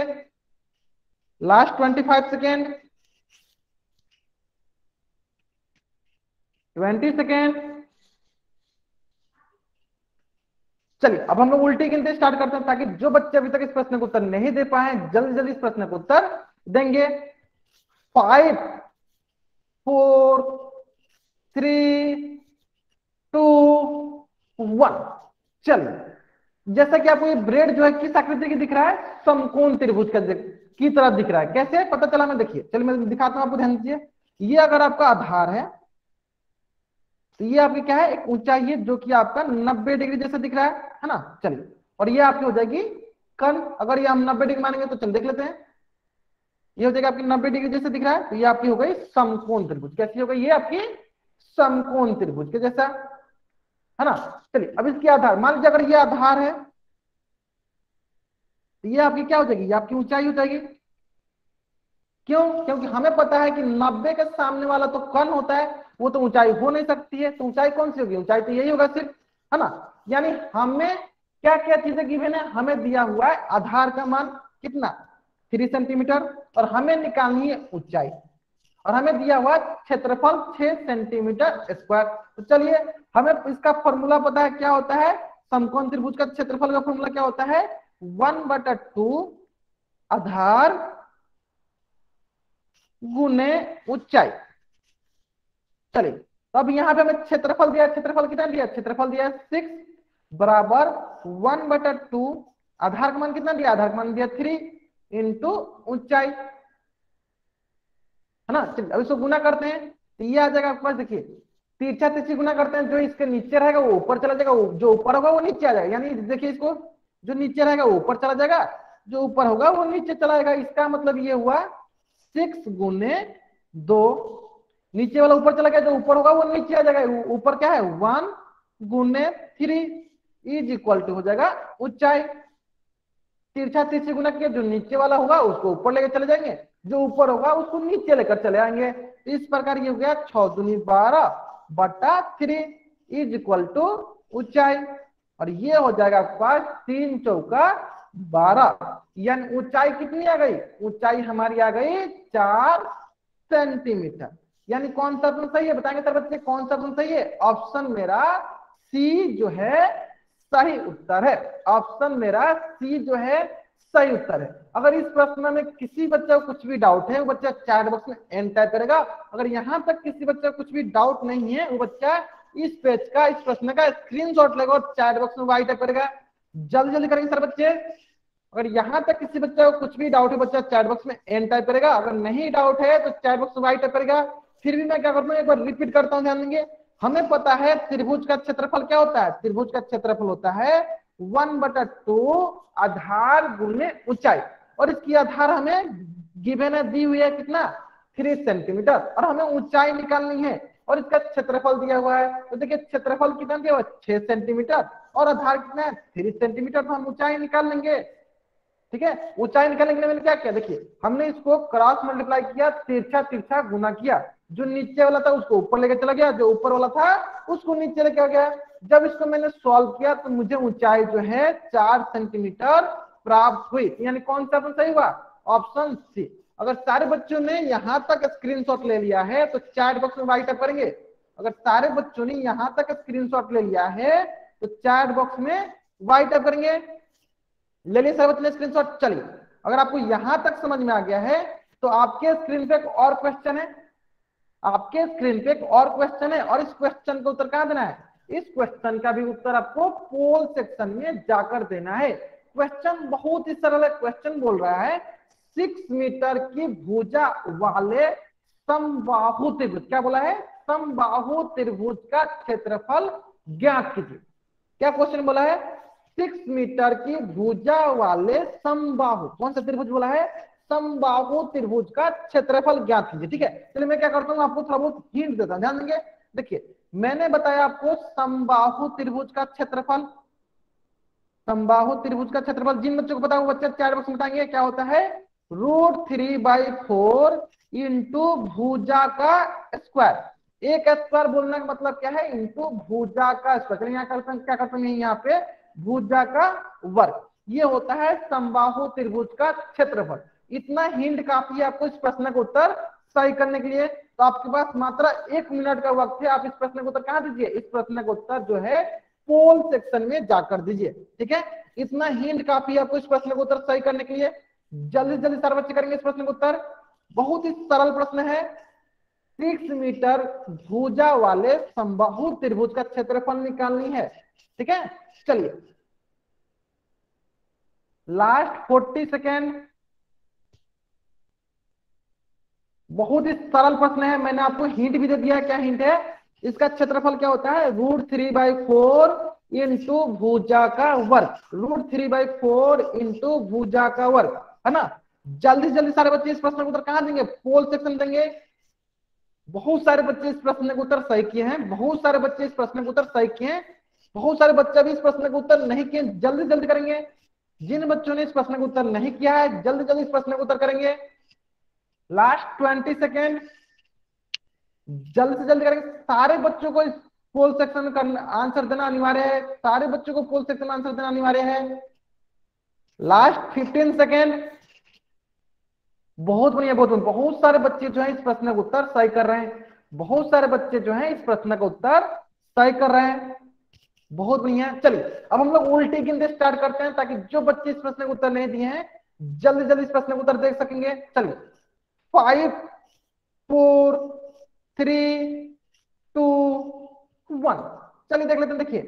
Last twenty five second twenty second. चलिए, अब हम लोग उल्टी गिनते स्टार्ट करते हैं ताकि जो बच्चे अभी तक इस प्रश्न को उत्तर नहीं दे पाए, जल्दी जल्दी इस प्रश्न को उत्तर देंगे। Five four three two one चल जैसा कि आपको ये ब्रेड जो है किस आकृति की दिख रहा है? समकोण त्रिभुज का की तरह दिख रहा है। कैसे? पता चला मैं देखिए। चलिए, मैं दिखाता हूँ आपको, ध्यान दीजिए। ये अगर आपका आधार है तो ये आपकी क्या है? एक ऊंचाई है जो कि आपका 90 डिग्री जैसा दिख रहा है है ना? चलिए, और ये आपकी हो जाएगी कन अगर ये हम 90 डिग्री मानेंगे तो चल देख लेते हैं। ये हो जाएगा आपकी 90 डिग्री जैसे दिख रहा है तो ये आपकी हो गई समकोण त्रिभुज। कैसी हो गई? ये आपकी समकोण त्रिभुज के जैसा, है ना? चलिए, अब इसके आधार, मान लीजिए अगर ये आधार है तो ये आपकी क्या हो जाएगी? ये आपकी ऊंचाई हो जाएगी। क्यों? क्योंकि हमें पता है कि 90 के सामने वाला तो कन होता है वो तो ऊंचाई हो नहीं सकती है तो ऊंचाई कौन सी होगी? ऊंचाई तो यही होगा सिर्फ़, है ना? यानी हमें क्या क्या चीज़ें गिवन है? हमें दिया हुआ है आधार का मान कितना? थ्री सेंटीमीटर, और हमें निकालनी है ऊंचाई। और हमें दिया हुआ क्षेत्रफल छह सेंटीमीटर स्क्वायर। तो चलिए, हमें इसका फॉर्मूला पता है क्या होता है? समकोण त्रिभुज का क्षेत्रफल का फॉर्मूला क्या होता है? वन बटा टू आधार गुने ऊंचाई। चलिए तो अब यहाँ पे हमें क्षेत्रफल दिया क्षेत्रफल कितना दिया क्षेत्रफल दिया सिक्स बराबर वन बटर टू आधार का मान कितना दिया? आधार का मान दिया थ्री इंटू ऊंचाई। है ना? चलिए, अब इसको गुना करते हैं तो ये आ जाएगा आपके पास, देखिए तीर्छा तिरछी गुना करते हैं, जो इसके नीचे रहेगा वो ऊपर चला जाएगा जो ऊपर होगा वो नीचे आ जाएगा। यानी देखिए इसको, जो नीचे रहेगा वो ऊपर चला जाएगा, जो ऊपर होगा वो नीचे चला जाएगा। इसका मतलब ये हुआ सिक्स गुने दो। नीचे वाला ऊपर चला गया, जो ऊपर होगा वो नीचे आ जाएगा। ऊपर क्या है? वन गुने थ्री इज़ इक्वल टू हो जाएगा ऊंचाई। तिरछा तिरछी गुना किया जो नीचे वाला होगा, उसको ऊपर लेकर चले जाएँगे। जो ऊपर होगा, उसको नीचे लेकर चले आएँगे। इस प्रकार ये हो गया छ दुनी बारह बटा थ्री इज़ इक्वल टू ऊंचाई। और ये हो जाएगा आपके पास तीन, चौका, बारह। यानी ऊंचाई कितनी आ गई? ऊंचाई हमारी आ गई चार सेंटीमीटर यानी कौन सा ऑप्शन सही है? बताएँगे सर बच्चे कौन सा ऑप्शन सही है? ऑप्शन मेरा सी जो है सही उत्तर है। ऑप्शन मेरा सी जो है सही उत्तर है। अगर इस प्रश्न में किसी बच्चे को कुछ भी डाउट है, वो बच्चा चैट बॉक्स में एन टाइप करेगा। अगर यहाँ तक किसी बच्चे को कुछ भी डाउट नहीं है, वो बच्चा इस पेज का, इस प्रश्न का स्क्रीनशॉट लेगा और चैट बॉक्स में वाई टाइप करेगा। जल्दी जल्दी करेंगे सर बच्चे। अगर यहाँ तक किसी बच्चे को कुछ भी डाउट है बच्चा चैट बॉक्स में एन टाइप करेगा। अगर नहीं डाउट है तो चैट बॉक्स में वाई टाइप करेगा। फिर भी मैं क्या करता हूँ एक बार रिपीट करता हूँ, ध्यान देंगे। हमें पता है त्रिभुज का क्षेत्रफल क्या होता है? त्रिभुज का क्षेत्रफल होता है वन बटा टू आधार गुणे ऊंचाई। और इसकी आधार हमें गिवेन है, दी हुई है कितना? थ्री सेंटीमीटर और हमें ऊंचाई निकालनी है। और इसका क्षेत्रफल दिया हुआ है। तो देखिए, क्षेत्रफल कितना दिया हुआ छह सेंटीमीटर और आधार कितना है? थ्री सेंटीमीटर तो हम ऊंचाई निकाल लेंगे। ठीक है? ऊंचाई निकालने के लिए मैंने क्या किया? देखिए, हमने इसको क्रॉस मल्टीप्लाई किया, तिरछा तिरछा गुना किया। जो नीचे वाला था उसको ऊपर लेके चला गया, जो ऊपर वाला था उसको नीचे लेके गया। जब इसको मैंने सॉल्व किया तो मुझे ऊंचाई जो है चार सेंटीमीटर प्राप्त हुई। यानी कौन सा ऑप्शन सही हुआ? ऑप्शन सी अगर सारे बच्चों ने यहाँ तक स्क्रीनशॉट ले लिया है तो चैट बॉक्स में वाइट करेंगे। अगर सारे बच्चों ने यहाँ तक स्क्रीनशॉट ले लिया है तो चैट बॉक्स में वाइट करेंगे। ले लिए सारे बच्चों ने स्क्रीनशॉट चलिए। अगर आपको यहाँ तक समझ में आ गया है तो आपके स्क्रीन पे एक और क्वेश्चन है। आपके स्क्रीन पे एक और क्वेश्चन है और इस क्वेश्चन का उत्तर कहाँ देना है? इस क्वेश्चन का भी उत्तर आपको पोल सेक्शन में जाकर देना है। क्वेश्चन बहुत ही सरल है। क्वेश्चन बोल रहा है सिक्स मीटर की भुजा वाले समबाहु त्रिभुज। क्या बोला है? समबाहु त्रिभुज का क्षेत्रफल ज्ञात कीजिए। क्या क्वेश्चन बोला है? सिक्स मीटर की भुजा वाले समबाहु, कौन सा त्रिभुज बोला है? समबाहु त्रिभुज का क्षेत्रफल ज्ञात कीजिए, ठीक है? चलिए मैं क्या करता हूँ, आपको थोड़ा बहुत हिंट देता हूँ, ध्यान देंगे? देखिए, मैंने बताया आपको समबाहु त्रिभुज का क्षेत्रफल। समबाहु त्रिभुज का क्षेत्रफल, जिन बच्चों को है बच्चे चार बक्स बताएँगे, क्या होता है? Root three by four into भूजा का स्क्वायर एक स्क्वायर बोलने का मतलब क्या है? इंटू भूजा का स्क्वायर यहाँ करते हैं, क्या करते हैं यहाँ पे? भूजा का वर्ग। ये होता है संबाहु त्रिभुज का क्षेत्रफल। इतना हिंट काफ़ी है आपको इस प्रश्न का उत्तर सही करने के लिए। तो आपके पास मात्र एक मिनट का वक्त है, आप इस प्रश्न का उत्तर कहाँ दीजिए? इस प्रश्न का उत्तर जो है पोल सेक्शन में जाकर दीजिए, ठीक है? इतना हिंट काफ़ी है आपको इस प्रश्न का उत्तर सही करने के लिए। जल्दी जल्दी सारे बच्चे करेंगे इस प्रश्न का उत्तर। बहुत ही सरल प्रश्न है। सिक्स मीटर भुजा वाले संबाहु त्रिभुज का क्षेत्रफल निकालनी है, ठीक है? चलिए। Last forty second. बहुत ही सरल प्रश्न है। मैंने आपको हिंट भी दे दिया क्या हिंट है? इसका क्षेत्रफल क्या होता है? Root three by four into भूजा का वर्ग। Root three by four into भूजा का वर्ग, है ना? जल्दी से जल्दी सारे बच्चे इस प्रश्न का उत्तर कहाँ देंगे? पोल सेक्शन देंगे। बहुत सारे बच्चे इस प्रश्न का उत्तर सही किए हैं। बहुत सारे बच्चे इस प्रश्न का उत्तर सही किए हैं। बहुत सारे बच्चे भी इस प्रश्न का उत्तर नहीं किए। जल्दी जल्दी करेंगे। जिन बच्चों ने इस प्रश्न का उत्तर नहीं किया है, जल्दी जल्दी इस प्रश्न का उत्तर करेंगे। Last twenty second. जल्द से जल्द करेंगे। सारे बच्चों को इस पोल सेक्शन में आंसर देना अनिवार्य है। सारे बच्चों को पोल सेक्शन आंसर देना अनिवार्य है। Last fifteen second. बहुत बढ़िया, बहुत बहुत सारे बच्चे जो है इस प्रश्न का उत्तर सही कर रहे हैं। बहुत सारे बच्चे जो है इस प्रश्न का उत्तर सही कर रहे हैं। बहुत बढ़िया। चलिए, अब हम लोग उल्टी गिनते स्टार्ट करते हैं ताकि जो बच्चे इस प्रश्न का उत्तर नहीं दिए हैं, जल्दी जल्दी इस प्रश्न का उत्तर देख सकेंगे। चलिए five four three two one चलिए देख लेते हैं, देखिए।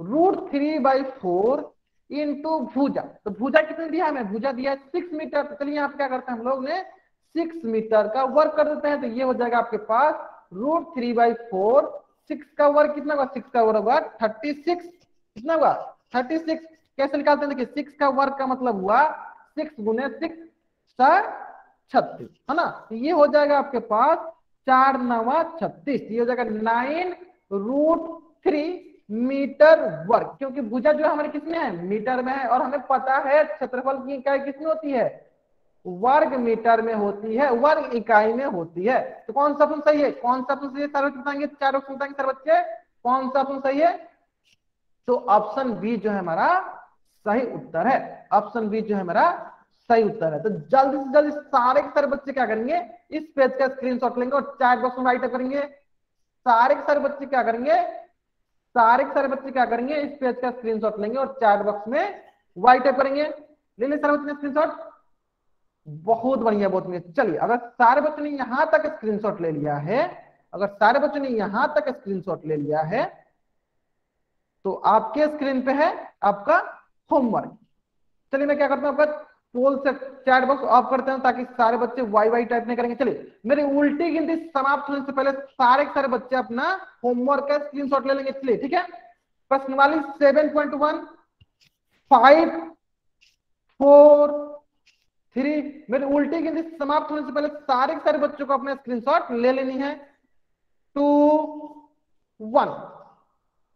Root three by four into भूजा। तो भूजा कितने दिया हमें? भूजा दिया है सिक्स मीटर तो चलिए यहाँ क्या करते हैं हम लोग ने? सिक्स मीटर का वर्क कर देते हैं तो ये हो जाएगा आपके पास root three by four six का वर्क कितना हुआ सिक्स का वर्क हुआ थर्टी सिक्स कितना हुआ थर्टी सिक्स कैसे निकालते हैं? देखिए सिक्स का वर्क का मतलब हुआ सिक्स गुने सिक्स छत्तीस, है ना? तो ये हो जाएगा आपके पास चार नवा छत्तीस ये हो जाएगा नाइन रूट थ्री मीटर वर्ग, क्योंकि भुजा जो हमारे किसमें है? मीटर में है, और हमें पता है क्षेत्रफल की इकाई किसमें होती है? वर्ग मीटर में होती है, वर्ग इकाई में होती है। तो कौन सा ऑप्शन सही है? कौन सा ऑप्शन सही है? सर बताएँगे चार ऑप्शन बताएँगे सर बच्चे कौन सा ऑप्शन सही है? तो ऑप्शन बी जो है हमारा सही उत्तर है। ऑप्शन बी जो है हमारा सही उत्तर है। तो जल्दी से जल्दी सारे के सारे बच्चे क्या करेंगे? इस पेज का स्क्रीनशॉट लेंगे और चैट बॉक्स में राइट करेंगे। सारे के सारे बच्चे क्या करेंगे? सारे के सारे बच्चे क्या करेंगे? इस पेज का स्क्रीनशॉट लेंगे और चैट बॉक्स में वाई करेंगे। ले ले सारे बच्चे स्क्रीनशॉट बहुत बढ़िया बहुत बढ़िया। चलिए, अगर सारे बच्चों ने यहाँ तक स्क्रीनशॉट ले लिया है, अगर सारे बच्चों ने यहाँ तक स्क्रीनशॉट ले लिया है तो आपके स्क्रीन पे है आपका होमवर्क चलिए, मैं क्या करता हूँ आपका पोल से चैट बॉक्स ऑफ़ करते हैं ताकि सारे बच्चे वाई वाई टाइप नहीं करेंगे। चलिए, मेरी उल्टी गिनती समाप्त होने से पहले सारे सारे बच्चे अपना होमवर्क का स्क्रीनशॉट ले लेंगे। चलिए, ठीक है? प्रश्न वाली seven point one five four three मेरी उल्टी गिनती समाप्त होने से पहले सारे सारे बच्चों को अपना स्क्रीनशॉट ले लेनी है। टू वन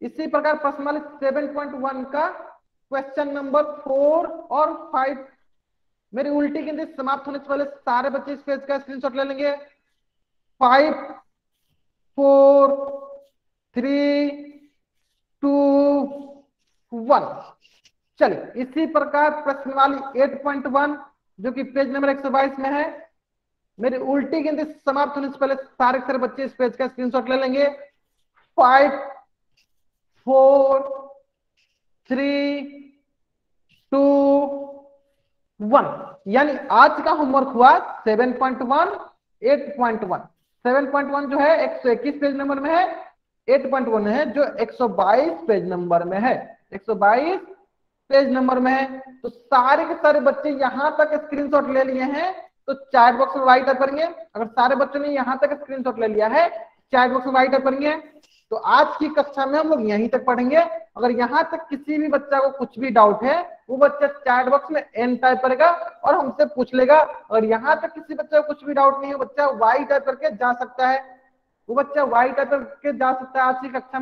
इसी प्रकार प्रश्न वाली सेवन पॉइंट वन का क्वेश्चन नंबर फोर और फाइव मेरी उल्टी गिनती समाप्त होने से पहले सारे बच्चे इस पेज का स्क्रीनशॉट ले लेंगे। Five four three two one चलिए, इसी प्रकार प्रश्न वाली 8.1 जो कि पेज नंबर 122 में है, मेरी उल्टी गिनती समाप्त होने से पहले सारे सारे बच्चे इस पेज का स्क्रीनशॉट ले लेंगे। Five four three two one यानी आज का होमवर्क हुआ 7.1 8.1 7.1 जो है 121 पेज नंबर में है 8.1 है, जो 122 पेज नंबर में है। 122 पेज नंबर में है। तो सारे के सारे बच्चे यहाँ तक स्क्रीनशॉट ले लिए हैं तो चैट बॉक्स में टाइप करेंगे। अगर सारे बच्चों ने यहाँ तक स्क्रीनशॉट ले लिया है चैट बॉक्स में टाइप करेंगे। तो आज की कक्षा में हम लोग यहीं तक पढ़ेंगे। अगर यहाँ तक किसी भी बच्चा को कुछ भी डाउट है, वो बच्चा चैट बॉक्स में एन टाइप करेगा और हमसे पूछ लेगा और यहाँ तक किसी बच्चे को कुछ भी डाउट नहीं है बच्चा वाई टाइप करके जा सकता है। वो बच्चा वाई टाइप करके जा सकता है आज की कक्षा